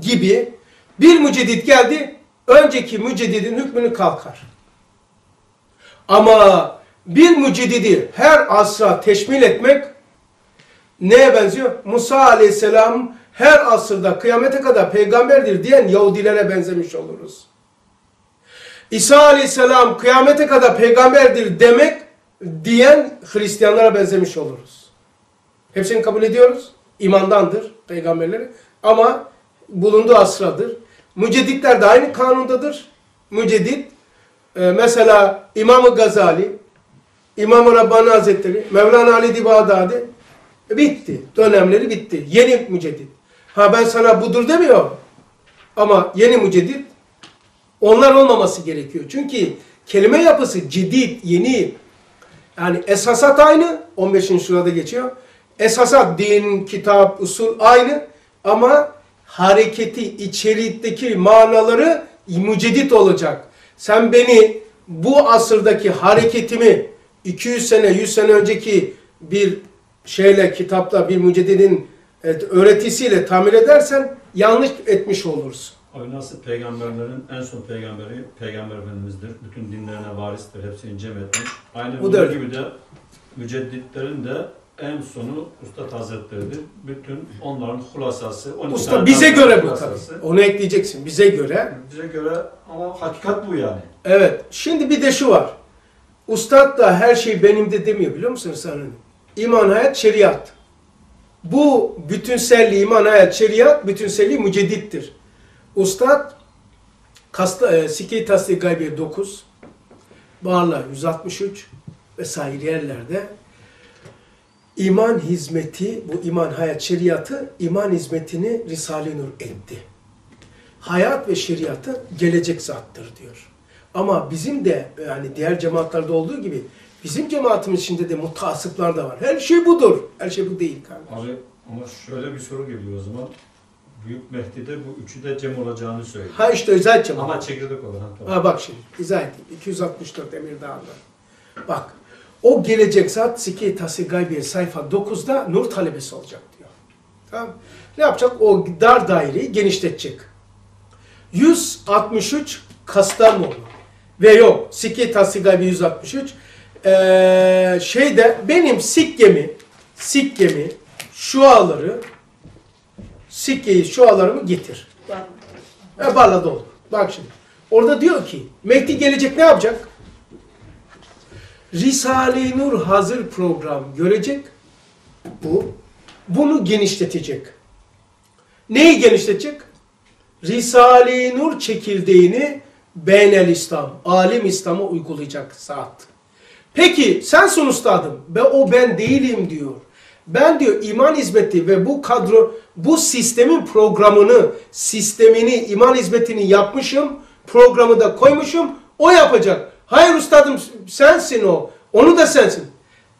[SPEAKER 1] Gibi bir müceddit geldi. Önceki müceddidin hükmünü kalkar. Ama bir müceddidi her asra teşmil etmek neye benziyor? Musa aleyhisselam her asırda kıyamete kadar peygamberdir diyen Yahudilere benzemiş oluruz. İsa aleyhisselam kıyamete kadar peygamberdir demek diyen Hristiyanlara benzemiş oluruz. Hepsini kabul ediyoruz. İmandandır peygamberleri. Ama bulunduğu asradır. Mücedditler de aynı kanundadır. Müceddit e, mesela İmam-ı Gazali, İmam-ı Rabbani Hazretleri, Mevlana Ali Bağdadi bitti. Dönemleri bitti. Yeni müceddit. Ha ben sana budur demiyorum. Ama yeni müceddit onlar olmaması gerekiyor. Çünkü kelime yapısı ciddi, yeni. Yani esasat aynı. 15. sırada geçiyor. Esasat din, kitap, usul aynı. Ama hareketi, içerikteki manaları müceddit olacak. Sen beni bu asırdaki hareketimi 200 sene, 100 sene önceki bir şeyle, kitapla, bir müceddidin evet, öğretisiyle tamir edersen yanlış etmiş olursun.
[SPEAKER 2] Abi nasıl peygamberlerin en son peygamberi Peygamber Efendimiz'dir. Bütün dinlerine varistir. Hepsini cem etmiş. Aynı
[SPEAKER 1] Bu
[SPEAKER 2] bunun gibi de mücedditlerin de en sonu Usta Hazretleri'dir. Bütün onların hulasası. 12
[SPEAKER 1] Usta bize göre bu tabii. Onu ekleyeceksin. Bize göre.
[SPEAKER 2] Bize göre ama hakikat bu yani.
[SPEAKER 1] Evet. Şimdi bir de şu var. Ustad da her şey benim de demiyor biliyor musunuz sen? iman, hayat, şeriat. Bu bütünselliği, iman, hayat, şeriat, bütünselliği müceddittir. Ustad, Kasta, e, Sikey Tasdik Gaybiye 9, Bağla 163 vesaire yerlerde iman hizmeti, bu iman, hayat, şeriatı, iman hizmetini Risale-i Nur etti. Hayat ve şeriatı gelecek zattır diyor. Ama bizim de yani diğer cemaatlerde olduğu gibi bizim cemaatimiz içinde de mutasıplar da var. Her şey budur. Her şey bu değil kardeşim.
[SPEAKER 2] Abi ama şöyle bir soru geliyor o zaman. Büyük Mehdi'de bu üçü de cem olacağını söylüyor.
[SPEAKER 1] Ha işte özel cemaat.
[SPEAKER 2] Ama çekirdek olarak. tamam.
[SPEAKER 1] Ha bak şimdi izah edeyim. 264 Emirdağ'da. Bak o gelecek zat Sikey Tasi Gaybiye sayfa 9'da nur talebesi olacak diyor. Tamam. Ne yapacak? O dar daireyi genişletecek. 163 Kastamonu ve yok Sikey Tasi Gaybiye 163 ee, şeyde benim sikkemi sikkemi şuaları sikkeyi şualarımı getir. E barlada olur. Bak şimdi. Orada diyor ki Mehdi gelecek ne yapacak? Risale-i Nur hazır program görecek. Bu. Bunu genişletecek. Neyi genişletecek? Risale-i Nur çekirdeğini Beynel İslam, alim İslam'a uygulayacak saat. Peki sensin ustadım ve o ben değilim diyor. Ben diyor iman hizmeti ve bu kadro, bu sistemin programını, sistemini, iman hizmetini yapmışım, programı da koymuşum, o yapacak. Hayır ustadım sensin o, onu da sensin.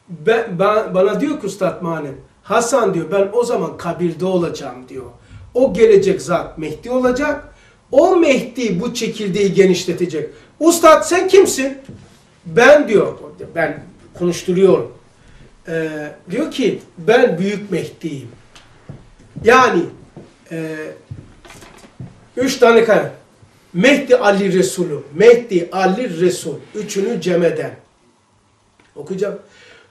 [SPEAKER 1] Ben, ben- bana diyor ki Ustad Manem, Hasan diyor ben o zaman kabirde olacağım diyor. O gelecek zat Mehdi olacak. O Mehdi bu çekirdeği genişletecek. Ustad sen kimsin? Ben diyor, ben konuşturuyorum. Ee, diyor ki ben büyük Mehdi'yim. Yani e, üç tane kare. Mehdi Ali Resulü, Mehdi Ali Resul. Üçünü cem eden. Okuyacağım.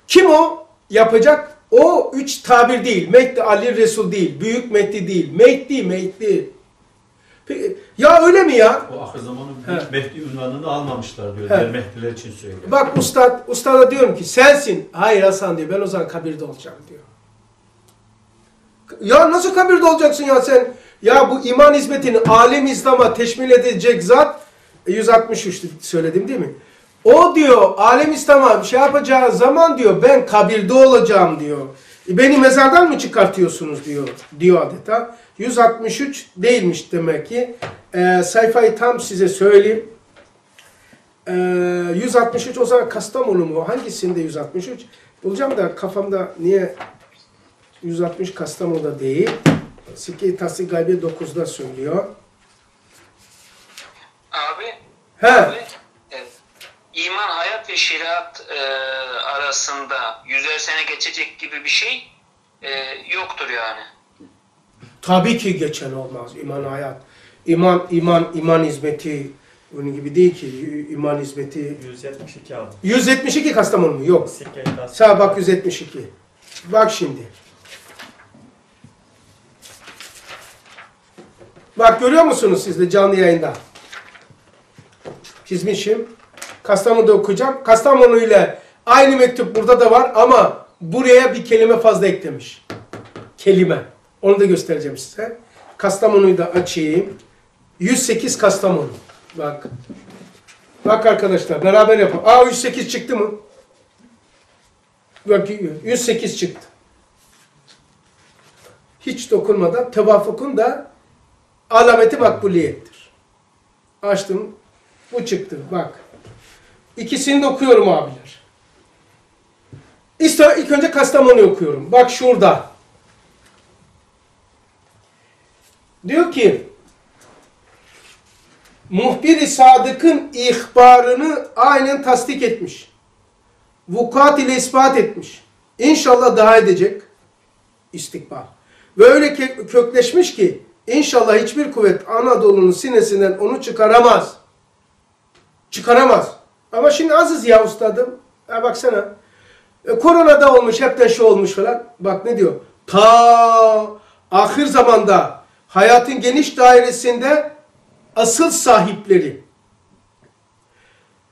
[SPEAKER 1] Kim o? Yapacak. O üç tabir değil. Mehdi Ali Resul değil. Büyük Mehdi değil. Mehdi, Mehdi. Peki, ya öyle mi ya?
[SPEAKER 2] O ahir zamanın
[SPEAKER 1] He.
[SPEAKER 2] Mehdi ünvanını almamışlar diyor. Diğer Mehdiler için söylüyor.
[SPEAKER 1] Bak ustad, ustada diyorum ki sensin. Hayır Hasan diyor. Ben o zaman kabirde olacağım diyor. Ya nasıl kabirde olacaksın ya sen? Ya bu iman hizmetini alem İslam'a teşmil edecek zat e, 163 söyledim değil mi? O diyor alem İslam'a şey yapacağı zaman diyor ben kabirde olacağım diyor. E, beni mezardan mı çıkartıyorsunuz diyor. Diyor adeta. 163 değilmiş demek ki. E, sayfayı tam size söyleyeyim. Ee, 163 o zaman Kastamonu mu? Hangisinde 163? Bulacağım da kafamda niye 160 Kastamonu'da değil. Sikki Tasdik Gaybi 9'da söylüyor.
[SPEAKER 10] Abi,
[SPEAKER 1] He.
[SPEAKER 10] abi e, iman, hayat ve şeriat e, arasında yüzer sene geçecek gibi bir şey e, yoktur yani.
[SPEAKER 1] Tabii ki geçen olmaz. İman hayat. İman, iman, iman hizmeti bunun gibi değil ki. İman hizmeti
[SPEAKER 7] 172 aldım.
[SPEAKER 1] 172 Kastamonu mu? Yok.
[SPEAKER 7] Sikke iddiası.
[SPEAKER 1] Sağ bak 172. Bak şimdi. Bak görüyor musunuz siz de canlı yayında? Çizmişim. Kastamonu'da okuyacağım. Kastamonu ile aynı mektup burada da var ama buraya bir kelime fazla eklemiş. Kelime. Onu da göstereceğim size. Kastamonu'yu da açayım. 108 Kastamonu. Bak. Bak arkadaşlar beraber yapalım. Aa 108 çıktı mı? Bak 108 çıktı. Hiç dokunmadan tevafukun da alameti makbuliyettir. Açtım. Bu çıktı. Bak. İkisini de okuyorum abiler. İşte ilk önce Kastamonu okuyorum. Bak şurada. Diyor ki Muhbir-i Sadık'ın ihbarını aynen tasdik etmiş vukuat ile ispat etmiş. İnşallah daha edecek istikbal. Ve öyle kökleşmiş ki inşallah hiçbir kuvvet Anadolu'nun sinesinden onu çıkaramaz. Çıkaramaz. Ama şimdi azız ya ustadım. Ha baksana. E, koronada olmuş, hepten şu olmuş falan. Bak ne diyor? Ta ahir zamanda hayatın geniş dairesinde asıl sahipleri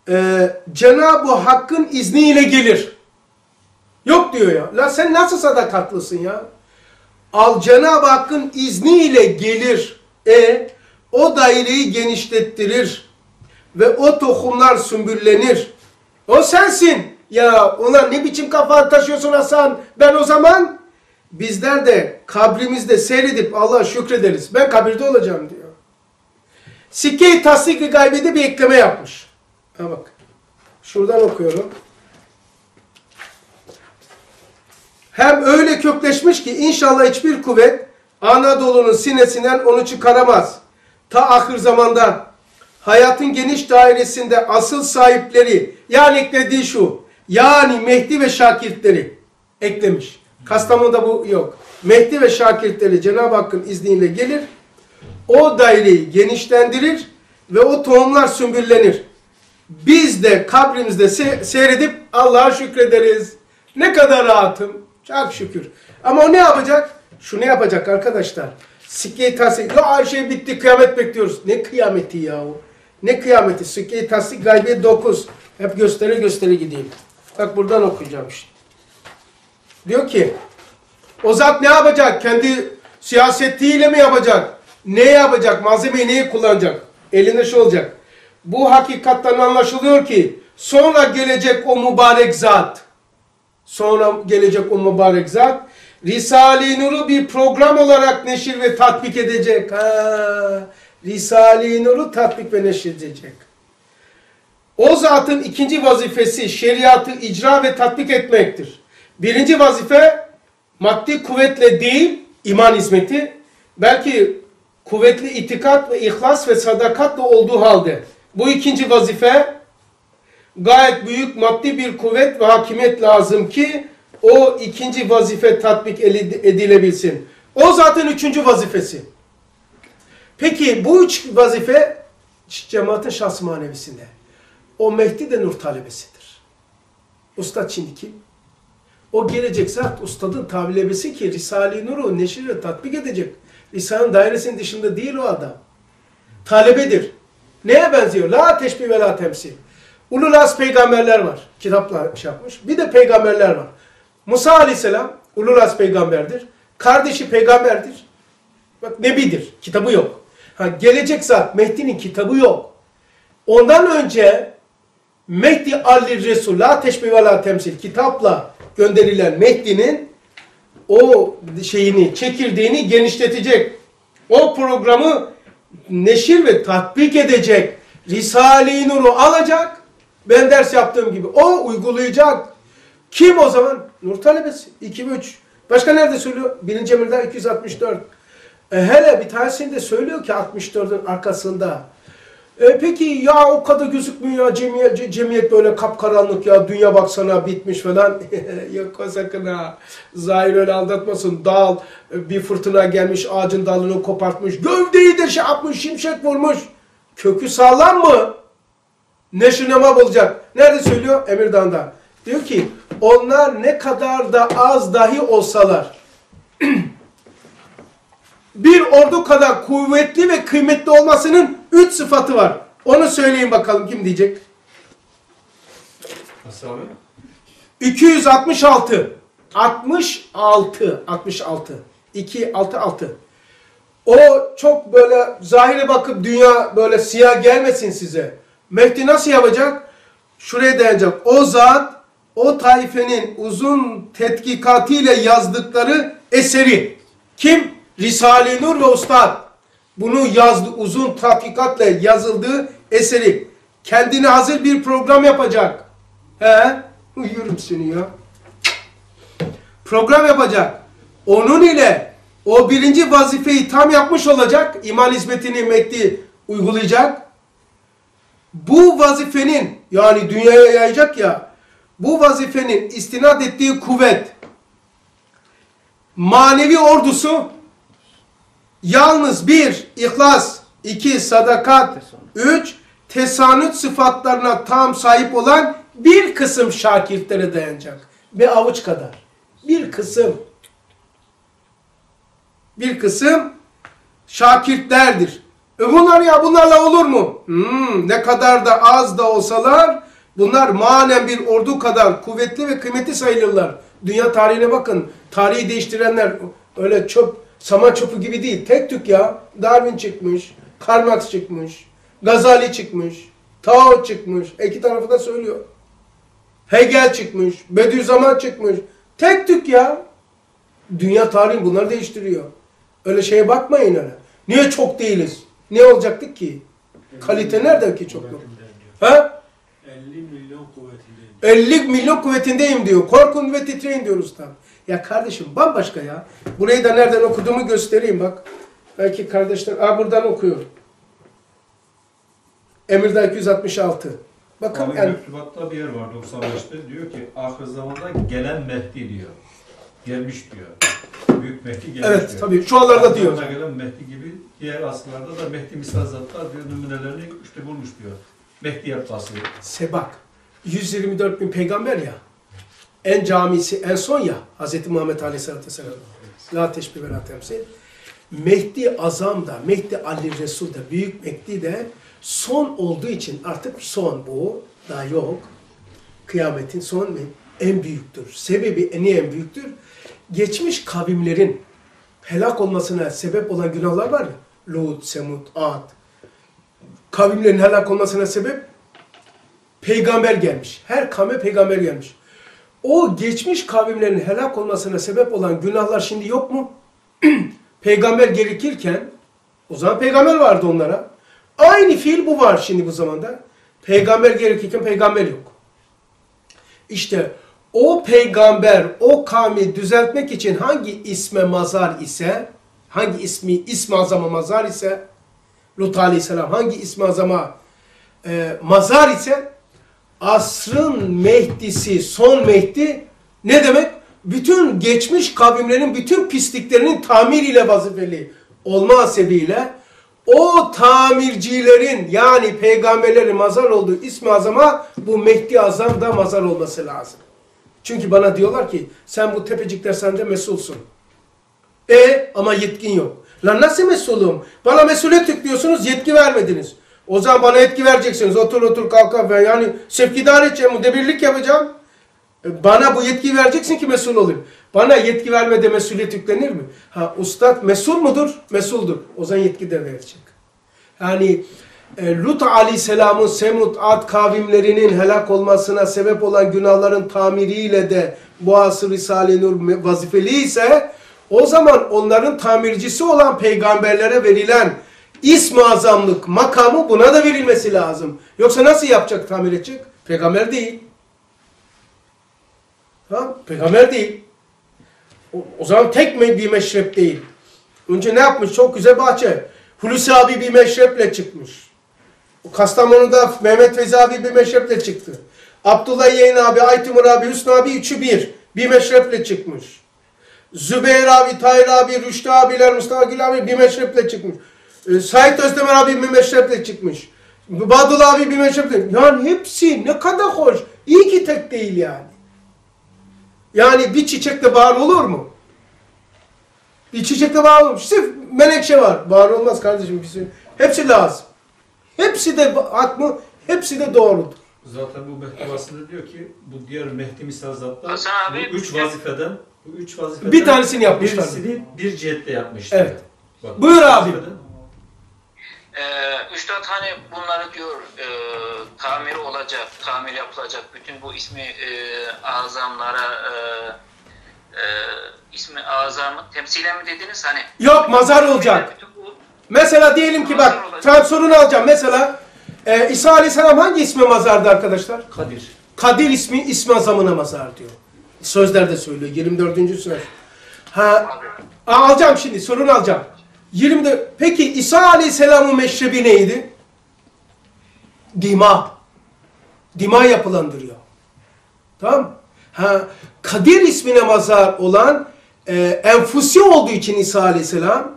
[SPEAKER 1] e, Cenab-ı Hakk'ın izniyle gelir. Yok diyor ya. La sen nasıl sadakatlısın ya? Al Cenab-ı Hakk'ın izniyle gelir. E o daireyi genişlettirir. Ve o tohumlar sümbüllenir. O sensin. Ya ulan ne biçim kafa taşıyorsun Hasan? Ben o zaman bizler de kabrimizde seyredip Allah'a şükrederiz. Ben kabirde olacağım diyor. Sikke-i tasdik-i gaybede bir ekleme yapmış. Ha bak. Şuradan okuyorum. Hem öyle kökleşmiş ki inşallah hiçbir kuvvet Anadolu'nun sinesinden onu çıkaramaz. Ta ahir zamanda hayatın geniş dairesinde asıl sahipleri yani eklediği şu yani Mehdi ve şakirtleri eklemiş. Kastamonu'da bu yok. Mehdi ve şakirtleri Cenab-ı Hakk'ın izniyle gelir. O daireyi genişlendirir ve o tohumlar sümbüllenir. Biz de kabrimizde se- seyredip Allah'a şükrederiz. Ne kadar rahatım. Çok şükür. Ama o ne yapacak? Şunu yapacak arkadaşlar. Sikke-i tasdik. Ya her şey bitti kıyamet bekliyoruz. Ne kıyameti yahu? Ne kıyameti? Sikke-i tasdik gaybi 9. Hep gösteri gösteri gideyim. Bak buradan okuyacağım işte. Diyor ki o zat ne yapacak? Kendi siyasetiyle mi yapacak? Ne yapacak? Malzemeyi neyi kullanacak? Elinde şu olacak. Bu hakikattan anlaşılıyor ki sonra gelecek o mübarek zat. Sonra gelecek o mübarek zat. Risale-i Nur'u bir program olarak neşir ve tatbik edecek. Ha, Risale-i Nur'u tatbik ve neşir edecek. O zatın ikinci vazifesi şeriatı icra ve tatbik etmektir. Birinci vazife maddi kuvvetle değil iman hizmeti. Belki kuvvetli itikat ve ihlas ve sadakatla olduğu halde bu ikinci vazife gayet büyük maddi bir kuvvet ve hakimiyet lazım ki o ikinci vazife tatbik edilebilsin. O zaten üçüncü vazifesi. Peki bu üç vazife cemaatin şahs manevisinde. O Mehdi de nur talebesidir. Ustad şimdi? O gelecek zat ustadın tabilebesi ki Risale-i Nur'u neşir tatbik edecek. Risale'nin dairesinin dışında değil o adam. Talebedir. Neye benziyor? La teşbih ve la temsil. Ulul az peygamberler var. Kitaplar şey yapmış. Bir de peygamberler var. Musa aleyhisselam ulul az peygamberdir. Kardeşi peygamberdir. Bak nebidir. Kitabı yok. Ha, gelecek zat Mehdi'nin kitabı yok. Ondan önce Mehdi Ali Resul la teşbih ve la temsil kitapla gönderilen Mehdi'nin o şeyini, çekirdeğini genişletecek. O programı neşir ve tatbik edecek. Risale-i Nur'u alacak. Ben ders yaptığım gibi. O uygulayacak. Kim o zaman? Nur talebesi. 2 3. Başka nerede söylüyor? 1. emirden 264. E hele bir tanesinde söylüyor ki 64'ün arkasında. E peki ya o kadar gözükmüyor ya cemiyet, cemiyet böyle kapkaranlık ya dünya baksana bitmiş falan. Yok o sakın ha. Zahir öyle aldatmasın. Dal bir fırtına gelmiş ağacın dalını kopartmış. Gövdeyi de şey yapmış şimşek vurmuş. Kökü sağlam mı? Neşi nema bulacak. Nerede söylüyor? Emirdağ'da. Diyor ki onlar ne kadar da az dahi olsalar bir ordu kadar kuvvetli ve kıymetli olmasının üç sıfatı var. Onu söyleyin bakalım kim diyecek?
[SPEAKER 2] Nasıl abi?
[SPEAKER 1] 266. 66. 66. 2, 6, 6. O çok böyle zahire bakıp dünya böyle siyah gelmesin size. Mehdi nasıl yapacak? Şuraya dayanacak. O zat o taifenin uzun tetkikatıyla yazdıkları eseri. Kim? Risale-i Nur ve Ustad. Bunu yazdı, uzun tahkikatla yazıldığı eseri. Kendine hazır bir program yapacak. He? Uyuyorum seni ya. Program yapacak. Onun ile o birinci vazifeyi tam yapmış olacak. İman hizmetini Mehdi uygulayacak. Bu vazifenin yani dünyaya yayacak ya bu vazifenin istinad ettiği kuvvet manevi ordusu yalnız bir ihlas, iki sadakat, üç tesanüt sıfatlarına tam sahip olan bir kısım şakirtlere dayanacak. Bir avuç kadar. Bir kısım. Bir kısım şakirtlerdir. E bunlar ya bunlarla olur mu? Hmm, ne kadar da az da olsalar bunlar manen bir ordu kadar kuvvetli ve kıymetli sayılırlar. Dünya tarihine bakın. Tarihi değiştirenler öyle çöp, saman çöpü gibi değil. Tek tük ya. Darwin çıkmış, Karl Marx çıkmış, Gazali çıkmış, Tao çıkmış. İki tarafı da söylüyor. Hegel çıkmış, Bediüzzaman çıkmış. Tek tük ya. Dünya tarihi bunları değiştiriyor. Öyle şeye bakmayın öyle. Niye çok değiliz? Ne olacaktık ki? Kalite nerede ki çok yok? Ha?
[SPEAKER 5] 50 milyon kuvvetindeyim.
[SPEAKER 1] 50 milyon kuvvetindeyim diyor. Korkun ve titreyin diyor usta. Ya kardeşim bambaşka ya. Burayı da nereden okuduğumu göstereyim bak. Belki kardeşler, aa buradan okuyorum. Emirdağ 266. Bakın
[SPEAKER 2] Abi
[SPEAKER 1] yani
[SPEAKER 2] mektubatta bir yer var 95'te diyor ki ahir zamanda gelen Mehdi diyor. Gelmiş diyor. Büyük Mehdi gelmiş
[SPEAKER 1] evet
[SPEAKER 2] diyor.
[SPEAKER 1] tabii şu anlarda diyor.
[SPEAKER 2] zamanda gelen Mehdi gibi diğer asırlarda da Mehdi misal zatlar diyor numunelerini işte bulmuş diyor. Mehdiyet bahsi.
[SPEAKER 1] Sebak. 124 bin peygamber ya. En camisi en son ya. Hz. Muhammed Aleyhisselatü Vesselam. La teşbih ve la temsil. Mehdi Azam da, Mehdi Ali Resul da, Büyük Mehdi de son olduğu için artık son bu. Daha yok. Kıyametin son en büyüktür. Sebebi niye en büyüktür? Geçmiş kavimlerin helak olmasına sebep olan günahlar var ya. Lut, Semud, Ad. Kavimlerin helak olmasına sebep peygamber gelmiş. Her kavme peygamber gelmiş. O geçmiş kavimlerin helak olmasına sebep olan günahlar şimdi yok mu? peygamber gerekirken o zaman peygamber vardı onlara. Aynı fiil bu var şimdi bu zamanda. Peygamber gerekirken peygamber yok. İşte o peygamber o kavmi düzeltmek için hangi isme mazar ise, hangi ismi ismi azama mazar ise, Lut aleyhisselam hangi ismi azama e, mazar ise, asrın Mehdisi, son Mehdi ne demek? Bütün geçmiş kavimlerin bütün pisliklerinin tamir ile vazifeli olma hasebiyle o tamircilerin yani peygamberlerin mazar olduğu ismi azama bu Mehdi azam da mazar olması lazım. Çünkü bana diyorlar ki sen bu tepecikler sende mesulsun. E ama yetkin yok. Lan nasıl mesulum? Bana mesuliyet yüklüyorsunuz yetki vermediniz. O zaman bana yetki vereceksiniz. Otur otur kalk kalk. Ben yani sevkidar edeceğim, müdebirlik yapacağım. E, Bana bu yetkiyi vereceksin ki mesul olayım. Bana yetki vermede mesuliyet yüklenir mi? Ha ustad mesul mudur? Mesuldur. O zaman yetki de verecek. Yani Lut aleyhisselamın Semud Ad kavimlerinin helak olmasına sebep olan günahların tamiriyle de bu asır Risale-i Nur vazifeli ise o zaman onların tamircisi olan peygamberlere verilen ism-i azamlık makamı buna da verilmesi lazım. Yoksa nasıl yapacak, tamir edecek? Peygamber değil. Tamam, peygamber değil. O, o zaman tek bir meşrep değil. Önce ne yapmış? Çok güzel bahçe. Hulusi abi bir meşreple çıkmış. Kastamonu'da Mehmet Fezi abi bir meşreple çıktı. Abdullah Yeğen abi, Aytimur abi, Hüsnü abi üçü bir. Bir meşreple çıkmış. Zübeyir abi, Tahir abi, Rüştü abiler, Mustafa Gül abi bir meşreple çıkmış. E, Sait Özdemir abi bir meşreple çıkmış. Badul abi bir meşreple. Yani hepsi ne kadar hoş. İyi ki tek değil yani. Yani bir çiçekle bahar olur mu? Bir çiçekle bahar olur mu? Sırf menekşe var. Bahar olmaz kardeşim. Hepsi lazım. Hepsi de hak mı? Hepsi de doğrudur.
[SPEAKER 2] Zaten bu mektubasında diyor ki bu diğer Mehdi misal zatlar bu üç vazifeden bu üç vazifeden
[SPEAKER 1] Bir tanesini yapmışlar.
[SPEAKER 2] Birisini bir cihette yapmışlar.
[SPEAKER 1] Evet.
[SPEAKER 2] Bak,
[SPEAKER 1] Buyur
[SPEAKER 2] bu
[SPEAKER 1] abi.
[SPEAKER 2] vazifeden-
[SPEAKER 10] Ee, Üstad hani bunları diyor e, tamiri olacak, tamir yapılacak. Bütün bu ismi e, azamlara e, e, ismi azamı temsilen mi dediniz? Hani
[SPEAKER 1] Yok mazar olacak.
[SPEAKER 10] Bütün
[SPEAKER 1] Mesela diyelim ki bak sorunu alacağım. Mesela e, İsa Aleyhisselam hangi isme mazardı arkadaşlar?
[SPEAKER 2] Kadir.
[SPEAKER 1] Kadir ismi ismi azamına mazar diyor. Sözlerde söylüyor 24. söz. Ha, alacağım şimdi sorunu alacağım. 20'de peki İsa Aleyhisselam'ın meşrebi neydi? Dima. Dima yapılandırıyor. Tamam Ha, Kadir ismine mazar olan e, enfusi olduğu için İsa Aleyhisselam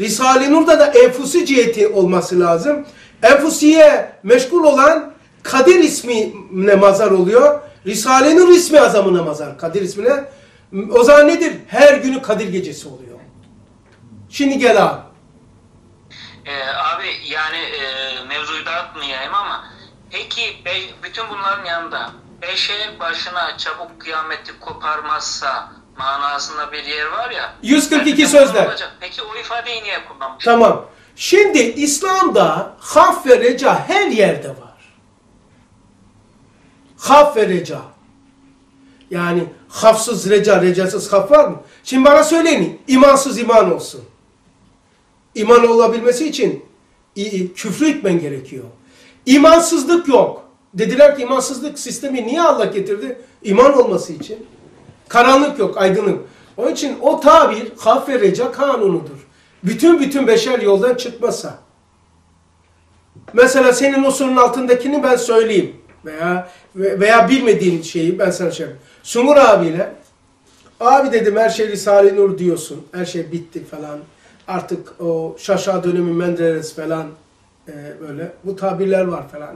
[SPEAKER 1] Risale-i Nur'da da enfusi ciheti olması lazım. Enfusiye meşgul olan Kadir ismine mazar oluyor. Risale-i Nur ismi azamına mazar. Kadir ismine. O zaman nedir? Her günü Kadir gecesi oluyor. Şimdi gel abi.
[SPEAKER 10] Ee, abi yani e, mevzuyu dağıtmayayım ama peki bütün bunların yanında beşer başına çabuk kıyameti koparmazsa manasında bir yer var ya.
[SPEAKER 1] 142
[SPEAKER 10] belki de
[SPEAKER 1] sözler.
[SPEAKER 10] olacak. Peki o ifadeyi niye kullanmış?
[SPEAKER 1] Tamam. Şimdi İslam'da haf ve reca her yerde var. Haf ve reca. Yani hafsız reca, recasız haf var mı? Şimdi bana söyleyin, imansız iman olsun. İman olabilmesi için küfrü etmen gerekiyor. İmansızlık yok. Dediler ki imansızlık sistemi niye Allah getirdi? İman olması için. Karanlık yok, aydınlık. Onun için o tabir haf ve reca kanunudur. Bütün bütün beşer yoldan çıkmasa. Mesela senin o sorunun altındakini ben söyleyeyim. Veya veya bilmediğin şeyi ben sana şey yapayım. Sungur abiyle abi dedim her şey Risale-i Nur diyorsun. Her şey bitti falan. Artık o şaşa dönemi Menderes falan e, böyle bu tabirler var falan.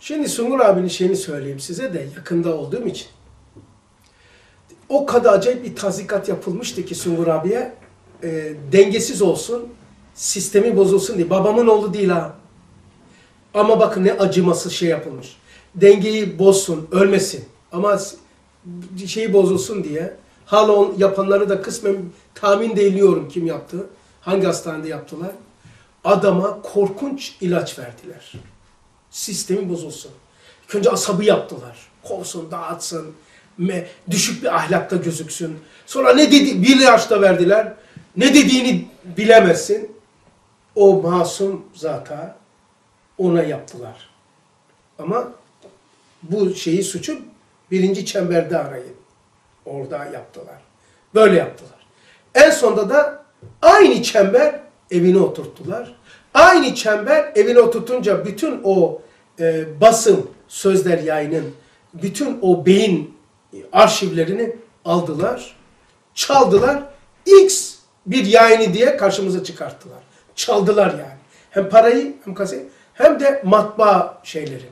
[SPEAKER 1] Şimdi Sungur abinin şeyini söyleyeyim size de yakında olduğum için. O kadar acayip bir tazikat yapılmıştı ki Sungur abiye e, dengesiz olsun, sistemi bozulsun diye. Babamın oğlu değil ha. Ama bakın ne acımasız şey yapılmış. Dengeyi bozsun, ölmesin. Ama şeyi bozulsun diye. Hala on, yapanları da kısmen tahmin de kim yaptı. Hangi hastanede yaptılar. Adama korkunç ilaç verdiler. Sistemi bozulsun. İlk önce asabı yaptılar. Kovsun, dağıtsın. Düşük bir ahlakta gözüksün. Sonra ne dedi? Bir yaşta verdiler. Ne dediğini bilemezsin. O masum zata ona yaptılar. Ama bu şeyi suçu birinci çemberde arayın. Orada yaptılar. Böyle yaptılar. En sonunda da aynı çember evine oturttular. Aynı çember evine oturtunca bütün o e, basım sözler yayının bütün o beyin arşivlerini aldılar, çaldılar. X bir yayını diye karşımıza çıkarttılar. Çaldılar yani. Hem parayı hem kasayı hem de matbaa şeyleri.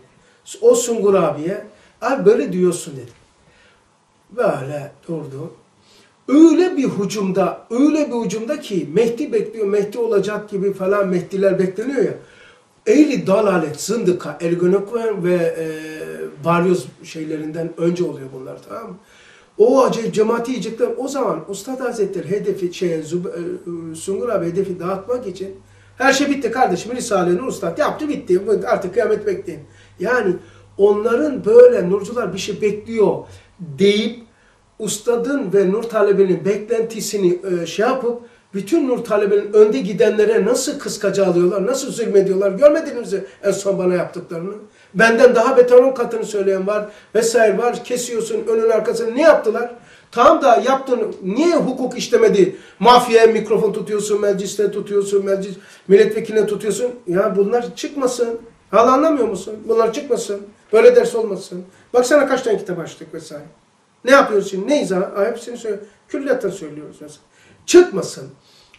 [SPEAKER 1] O Sungur abiye abi böyle diyorsun dedim. Böyle durdu. Öyle bir hücumda, öyle bir hücumda ki Mehdi bekliyor, Mehdi olacak gibi falan Mehdiler bekleniyor ya. Ehli dalalet, zındıka, ergonokven ve e, varyoz şeylerinden önce oluyor bunlar tamam mı? O cemaati yiyecekler. O zaman Ustad Hazretleri hedefi, şey, Zub, e, Sungur abi hedefi dağıtmak için her şey bitti kardeşim. Risale-i Nur Ustad yaptı bitti. Artık kıyamet bekleyin. Yani onların böyle nurcular bir şey bekliyor deyip ustadın ve nur talebenin beklentisini e, şey yapıp bütün nur talebenin önde gidenlere nasıl kıskaca alıyorlar, nasıl zulmediyorlar görmediniz mi en son bana yaptıklarını? Benden daha beter on katını söyleyen var vesaire var kesiyorsun önün arkasını ne yaptılar? Tam da yaptın niye hukuk işlemedi? Mafyaya mikrofon tutuyorsun, mecliste tutuyorsun, meclis milletvekiline tutuyorsun. Ya bunlar çıkmasın. Hala anlamıyor musun? Bunlar çıkmasın. Böyle ders olmasın. Baksana kaç tane kitap açtık vesaire. Ne yapıyoruz şimdi? Ne izah? Aa, Hepsini söyle. Külliyetten söylüyoruz mesela. Çıkmasın.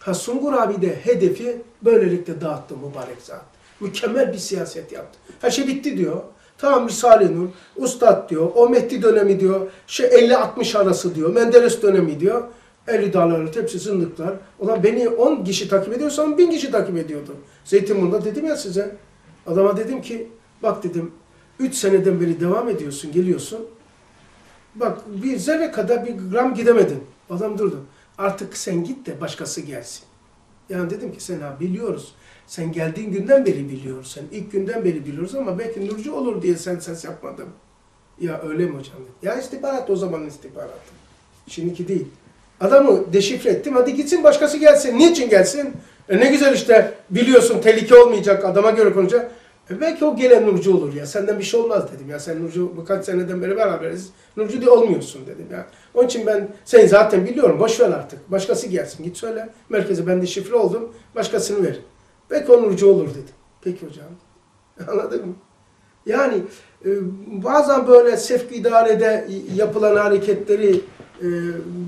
[SPEAKER 1] Ha Sungur abi de hedefi böylelikle dağıttı mübarek zat. Mükemmel bir siyaset yaptı. Her şey bitti diyor. Tamam Risale-i Nur, Ustad diyor, o Mehdi dönemi diyor, şey 50-60 arası diyor, Menderes dönemi diyor. 50 dağları hepsi zındıklar. Ulan beni 10 kişi takip ediyorsa 10 bin kişi takip ediyordu. Zeytinburnu'nda dedim ya size. Adama dedim ki, bak dedim 3 seneden beri devam ediyorsun, geliyorsun. Bak bir zerre kadar bir gram gidemedin. Adam durdu. Artık sen git de başkası gelsin. Yani dedim ki sen ha biliyoruz. Sen geldiğin günden beri biliyoruz. Sen ilk günden beri biliyoruz ama belki Nurcu olur diye sen ses yapmadın. Ya öyle mi hocam? Ya istihbarat o zamanın istihbaratı. Şimdiki değil. Adamı deşifre ettim. Hadi gitsin başkası gelsin. Niçin gelsin? E ne güzel işte biliyorsun tehlike olmayacak adama göre konuşacak. E belki o gelen Nurcu olur ya. Senden bir şey olmaz dedim ya. Sen Nurcu bu kaç seneden beri beraberiz. Nurcu diye olmuyorsun dedim ya. Onun için ben seni zaten biliyorum. Boş ver artık. Başkası gelsin. Git söyle. Merkeze ben de şifre oldum. Başkasını ver. Belki o Nurcu olur dedim. Peki hocam. Anladın mı? Yani e, bazen böyle sevk idarede yapılan hareketleri e,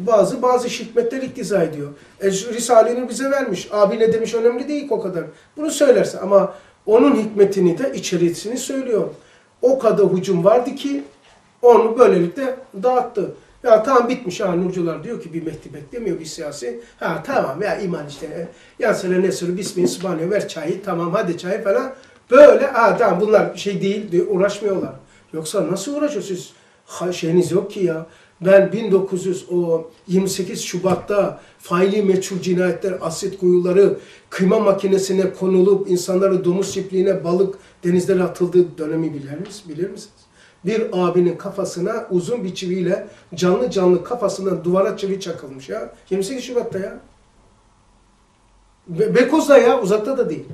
[SPEAKER 1] bazı bazı hikmetler iktiza ediyor. E, Risale'ni bize vermiş. Abi ne demiş önemli değil o kadar. Bunu söylerse ama onun hikmetini de içerisini söylüyor. O kadar hücum vardı ki onu böylelikle dağıttı. Ya tamam bitmiş ha Nurcular diyor ki bir Mehdi beklemiyor bir siyasi. Ha tamam ya iman işte. Ya sana ne sürü bismini subhanallah ver çayı tamam hadi çayı falan. Böyle ha tamam bunlar bir şey değil diyor uğraşmıyorlar. Yoksa nasıl uğraşıyorsunuz? Ha, şeyiniz yok ki ya. Ben 1928 Şubat'ta faili meçhul cinayetler, asit kuyuları, kıyma makinesine konulup insanları domuz çiftliğine balık denizlere atıldığı dönemi bilir misiniz? Bilir misiniz? Bir abinin kafasına uzun bir çiviyle canlı canlı kafasından duvara çivi çakılmış ya. 28 Şubat'ta ya. Be Bekoz'da ya, uzakta da değil.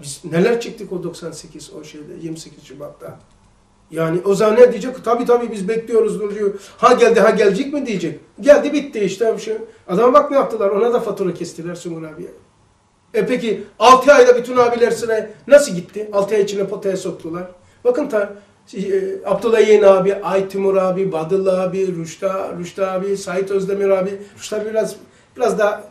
[SPEAKER 1] Biz neler çektik o 98 o şeyde 28 Şubat'ta. Yani o zaman ne diyecek? Tabii tabii biz bekliyoruz diyor. Ha geldi ha gelecek mi diyecek. Geldi bitti işte. Şey. Adama bak ne yaptılar. Ona da fatura kestiler Sungur abiye. E peki 6 ayda bütün abiler sıraya nasıl gitti? 6 ay içine potaya soktular. Bakın ta, e, Abdullah Yeğen abi, Aytimur abi, Badıllı abi, Rüşta, Rüşta abi, Sait Özdemir abi. Rüşta biraz biraz daha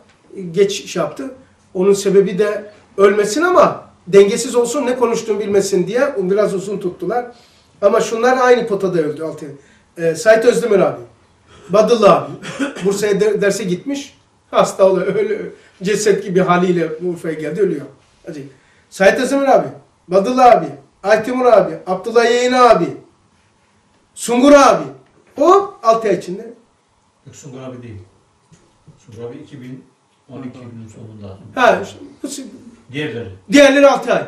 [SPEAKER 1] geç şey yaptı. Onun sebebi de ölmesin ama dengesiz olsun ne konuştuğunu bilmesin diye biraz uzun tuttular. Ama şunlar aynı potada öldü altı. Ee, Sait Özdemir abi. Badıllı abi. Bursa'ya de- derse gitmiş. Hasta oluyor. Öyle ceset gibi haliyle Urfa'ya geldi ölüyor. Hadi. Sait Özdemir abi. Badıllı abi. Aytimur abi. Abdullah Yeğen abi. Sungur abi. O 6 ay içinde.
[SPEAKER 2] Yok Sungur abi değil. Sungur abi 2012'nin sonunda.
[SPEAKER 1] Ha, bu
[SPEAKER 2] Diğerleri.
[SPEAKER 1] Diğerleri 6 ay.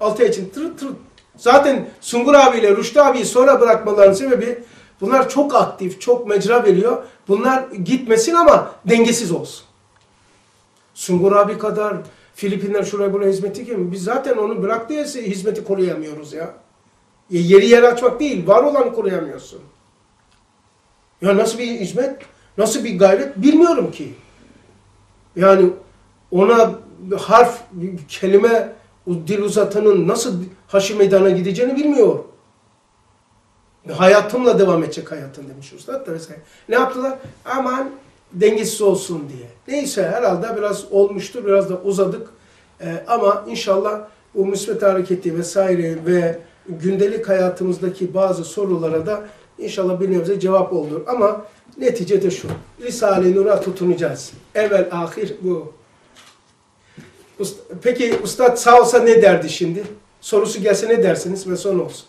[SPEAKER 1] 6 ay için tır tır. Zaten Sungur abiyle Rüştü abiyi sonra bırakmalarının sebebi bunlar çok aktif, çok mecra veriyor. Bunlar gitmesin ama dengesiz olsun. Sungur abi kadar Filipinler şuraya buraya hizmeti kim? Biz zaten onu bırak diye hizmeti koruyamıyoruz ya. Ya Yeri yer açmak değil, var olanı koruyamıyorsun. Ya nasıl bir hizmet, nasıl bir gayret bilmiyorum ki. Yani ona harf, kelime, dil uzatanın nasıl haşi meydana gideceğini bilmiyor. Hayatımla devam edecek hayatın demiş Üstad da mesela. Ne yaptılar? Aman dengesiz olsun diye. Neyse herhalde biraz olmuştu, biraz da uzadık. Ee, ama inşallah bu müsbet hareketi vesaire ve gündelik hayatımızdaki bazı sorulara da inşallah bir nebze cevap olur. Ama neticede şu. Risale-i Nur'a tutunacağız. Evvel ahir bu. Peki Ustad sağ olsa ne derdi şimdi? Sorusu gelse ne dersiniz ve son olsun.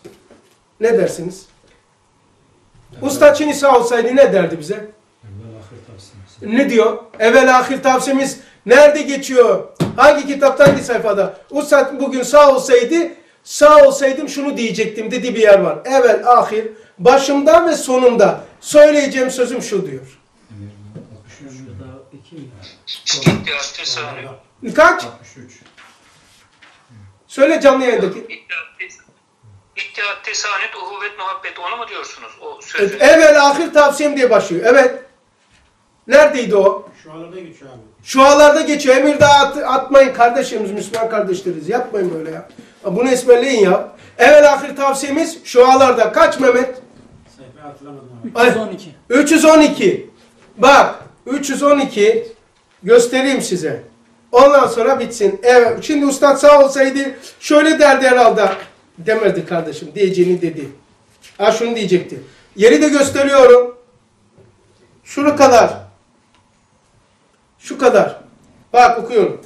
[SPEAKER 1] Ne dersiniz? Ustad şimdi sağ olsaydı ne derdi bize?
[SPEAKER 2] Evvel ahir tavsiyesi.
[SPEAKER 1] Ne diyor? Evvel ahir tavsiyemiz nerede geçiyor? Hangi kitapta hangi sayfada? Ustad bugün sağ olsaydı sağ olsaydım şunu diyecektim dediği bir yer var. Evvel ahir başımda ve sonunda söyleyeceğim sözüm şu diyor.
[SPEAKER 10] İhtiyat tesanü.
[SPEAKER 1] Kaç?
[SPEAKER 2] 63.
[SPEAKER 1] Söyle canlı yayındaki.
[SPEAKER 10] İhtiyat tesanüt, uhuvvet, muhabbet onu mu diyorsunuz? O sözü.
[SPEAKER 1] Evvel ahir tavsiyem diye başlıyor. Evet. Neredeydi o?
[SPEAKER 5] Şu anlarda geçiyor abi.
[SPEAKER 1] Şualarda geçiyor. Emir daha at- atmayın kardeşimiz, Müslüman kardeşleriz. Yapmayın böyle ya. Bunu esmerleyin ya. Evvel ahir tavsiyemiz şualarda. Kaç Mehmet?
[SPEAKER 5] Sayfayı hatırlamadım abi.
[SPEAKER 1] Ay.
[SPEAKER 3] 312.
[SPEAKER 1] 312. Bak 312 göstereyim size. Ondan sonra bitsin. Evet. Şimdi ustad sağ olsaydı şöyle derdi herhalde. Demedi kardeşim. Diyeceğini dedi. Ha şunu diyecekti. Yeri de gösteriyorum. Şunu kadar. Şu kadar. Bak okuyorum.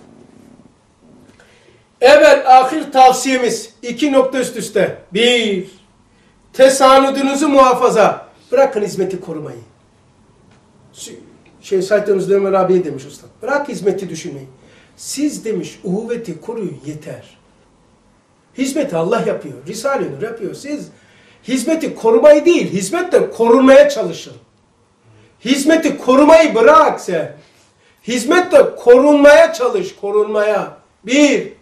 [SPEAKER 1] Evet ahir tavsiyemiz. iki nokta üst üste. Bir. Tesanüdünüzü muhafaza. Bırakın hizmeti korumayı. Şey Said Özdemir abiye demiş usta. Bırak hizmeti düşünmeyi. Siz demiş uhuvveti koruyun yeter. Hizmeti Allah yapıyor. Risale-i Nur yapıyor. Siz hizmeti korumayı değil, hizmetle korunmaya çalışın. Hizmeti korumayı bırak sen. Hizmetle korunmaya çalış, korunmaya. Bir,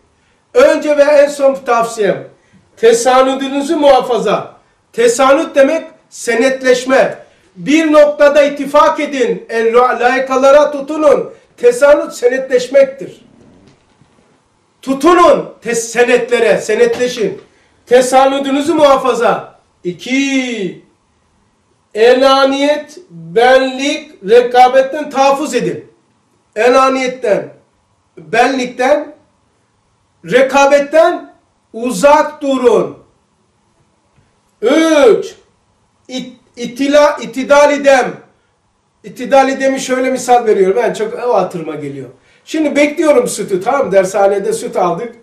[SPEAKER 1] önce ve en son tavsiyem, tesanüdünüzü muhafaza. Tesanüt demek senetleşme. Bir noktada ittifak edin, el layıkalara tutunun. Tesanüt senetleşmektir. Tutunun tes senetlere, senetleşin. Tesanüdünüzü muhafaza. İki, enaniyet, benlik, rekabetten tahfuz edin. Enaniyetten, benlikten, rekabetten uzak durun. Üç, it, itila, itidal idem. İtidal idemi şöyle misal veriyorum. Ben çok o hatırıma geliyor. Şimdi bekliyorum sütü tamam? Dershanede süt aldık.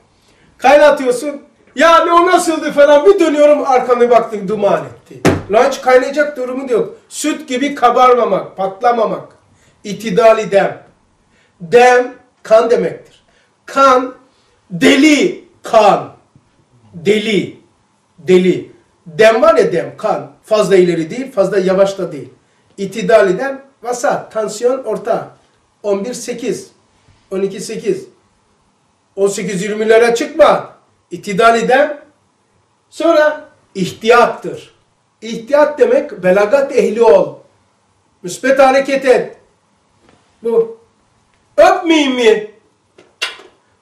[SPEAKER 1] Kaynatıyorsun. Yani o nasıldı falan bir dönüyorum arkamı baktım duman etti. Lunch kaynayacak durumu yok. Süt gibi kabarmamak, patlamamak. İtidali dem. Dem kan demektir. Kan deli kan. Deli. Deli. Dem var ya dem kan. Fazla ileri değil, fazla yavaş da değil. İtidali dem vasat. Tansiyon orta. 11-8. 12-8. 18-20'lere çıkma. İtidal dem. Sonra ihtiyattır. İhtiyat demek belagat ehli ol. Müsbet hareket et. Bu. Öpmeyeyim mi?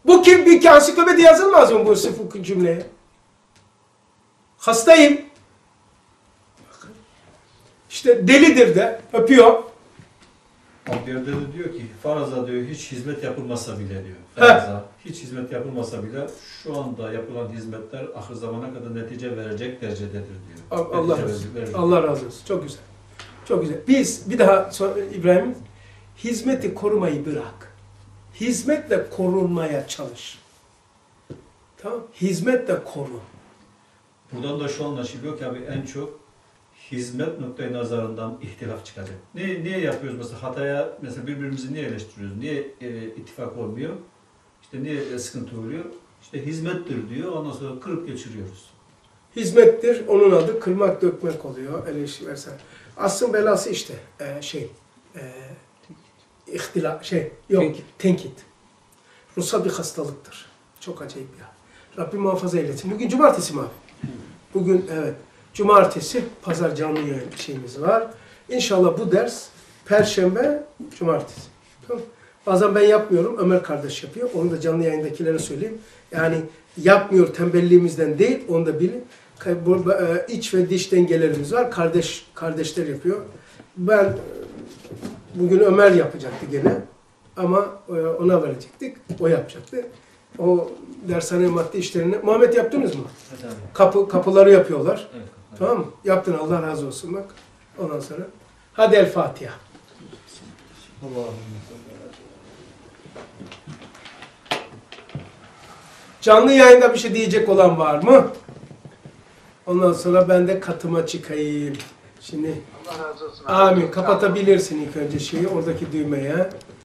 [SPEAKER 1] Bu kim? Bir ansiklopedi yazılmaz mı bu sıfır cümleye? Hastayım. İşte delidir de öpüyor.
[SPEAKER 2] Bak yerde de diyor ki faraza diyor hiç hizmet yapılmasa bile diyor. Faraza hiç hizmet yapılmasa bile şu anda yapılan hizmetler ahir zamana kadar netice verecek derecededir diyor.
[SPEAKER 1] Allah Allah razı olsun. Allah razı olsun. Çok güzel. Çok güzel. Biz bir daha İbrahim hizmeti korumayı bırak. Hizmetle korunmaya çalış. Tamam? Hizmetle koru.
[SPEAKER 2] Buradan da şu anlaşılıyor ki abi en çok hizmet noktayı nazarından ihtilaf çıkacak. Niye, niye yapıyoruz mesela hataya mesela birbirimizi niye eleştiriyoruz? Niye e, ittifak olmuyor? İşte niye e, sıkıntı oluyor? İşte hizmettir diyor ondan sonra kırıp geçiriyoruz.
[SPEAKER 1] Hizmettir. Onun adı kırmak dökmek oluyor. Eleştiri vesaire. Aslın belası işte e, şey e, ihtila şey yok
[SPEAKER 3] Tenkit.
[SPEAKER 1] tenkit. Ruhsal bir hastalıktır. Çok acayip ya. Rabbim muhafaza eylesin. Bugün cumartesi mi abi? Bugün evet. Cumartesi, pazar canlı yayın şeyimiz var. İnşallah bu ders perşembe, cumartesi. Tamam. Bazen ben yapmıyorum, Ömer kardeş yapıyor. Onu da canlı yayındakilere söyleyeyim. Yani yapmıyor tembelliğimizden değil, onu da bilin. E, iç ve diş dengelerimiz var. Kardeş kardeşler yapıyor. Ben bugün Ömer yapacaktı gene. Ama e, ona verecektik. O yapacaktı. O dershane maddi işlerini Muhammed yaptınız mı? Kapı kapıları yapıyorlar. Tamam mı? Yaptın Allah razı olsun bak. Ondan sonra hadi El Fatiha. Canlı yayında bir şey diyecek olan var mı? Ondan sonra ben de katıma çıkayım. Şimdi
[SPEAKER 9] Allah razı olsun.
[SPEAKER 1] amin kapatabilirsin ilk önce şeyi oradaki düğmeye.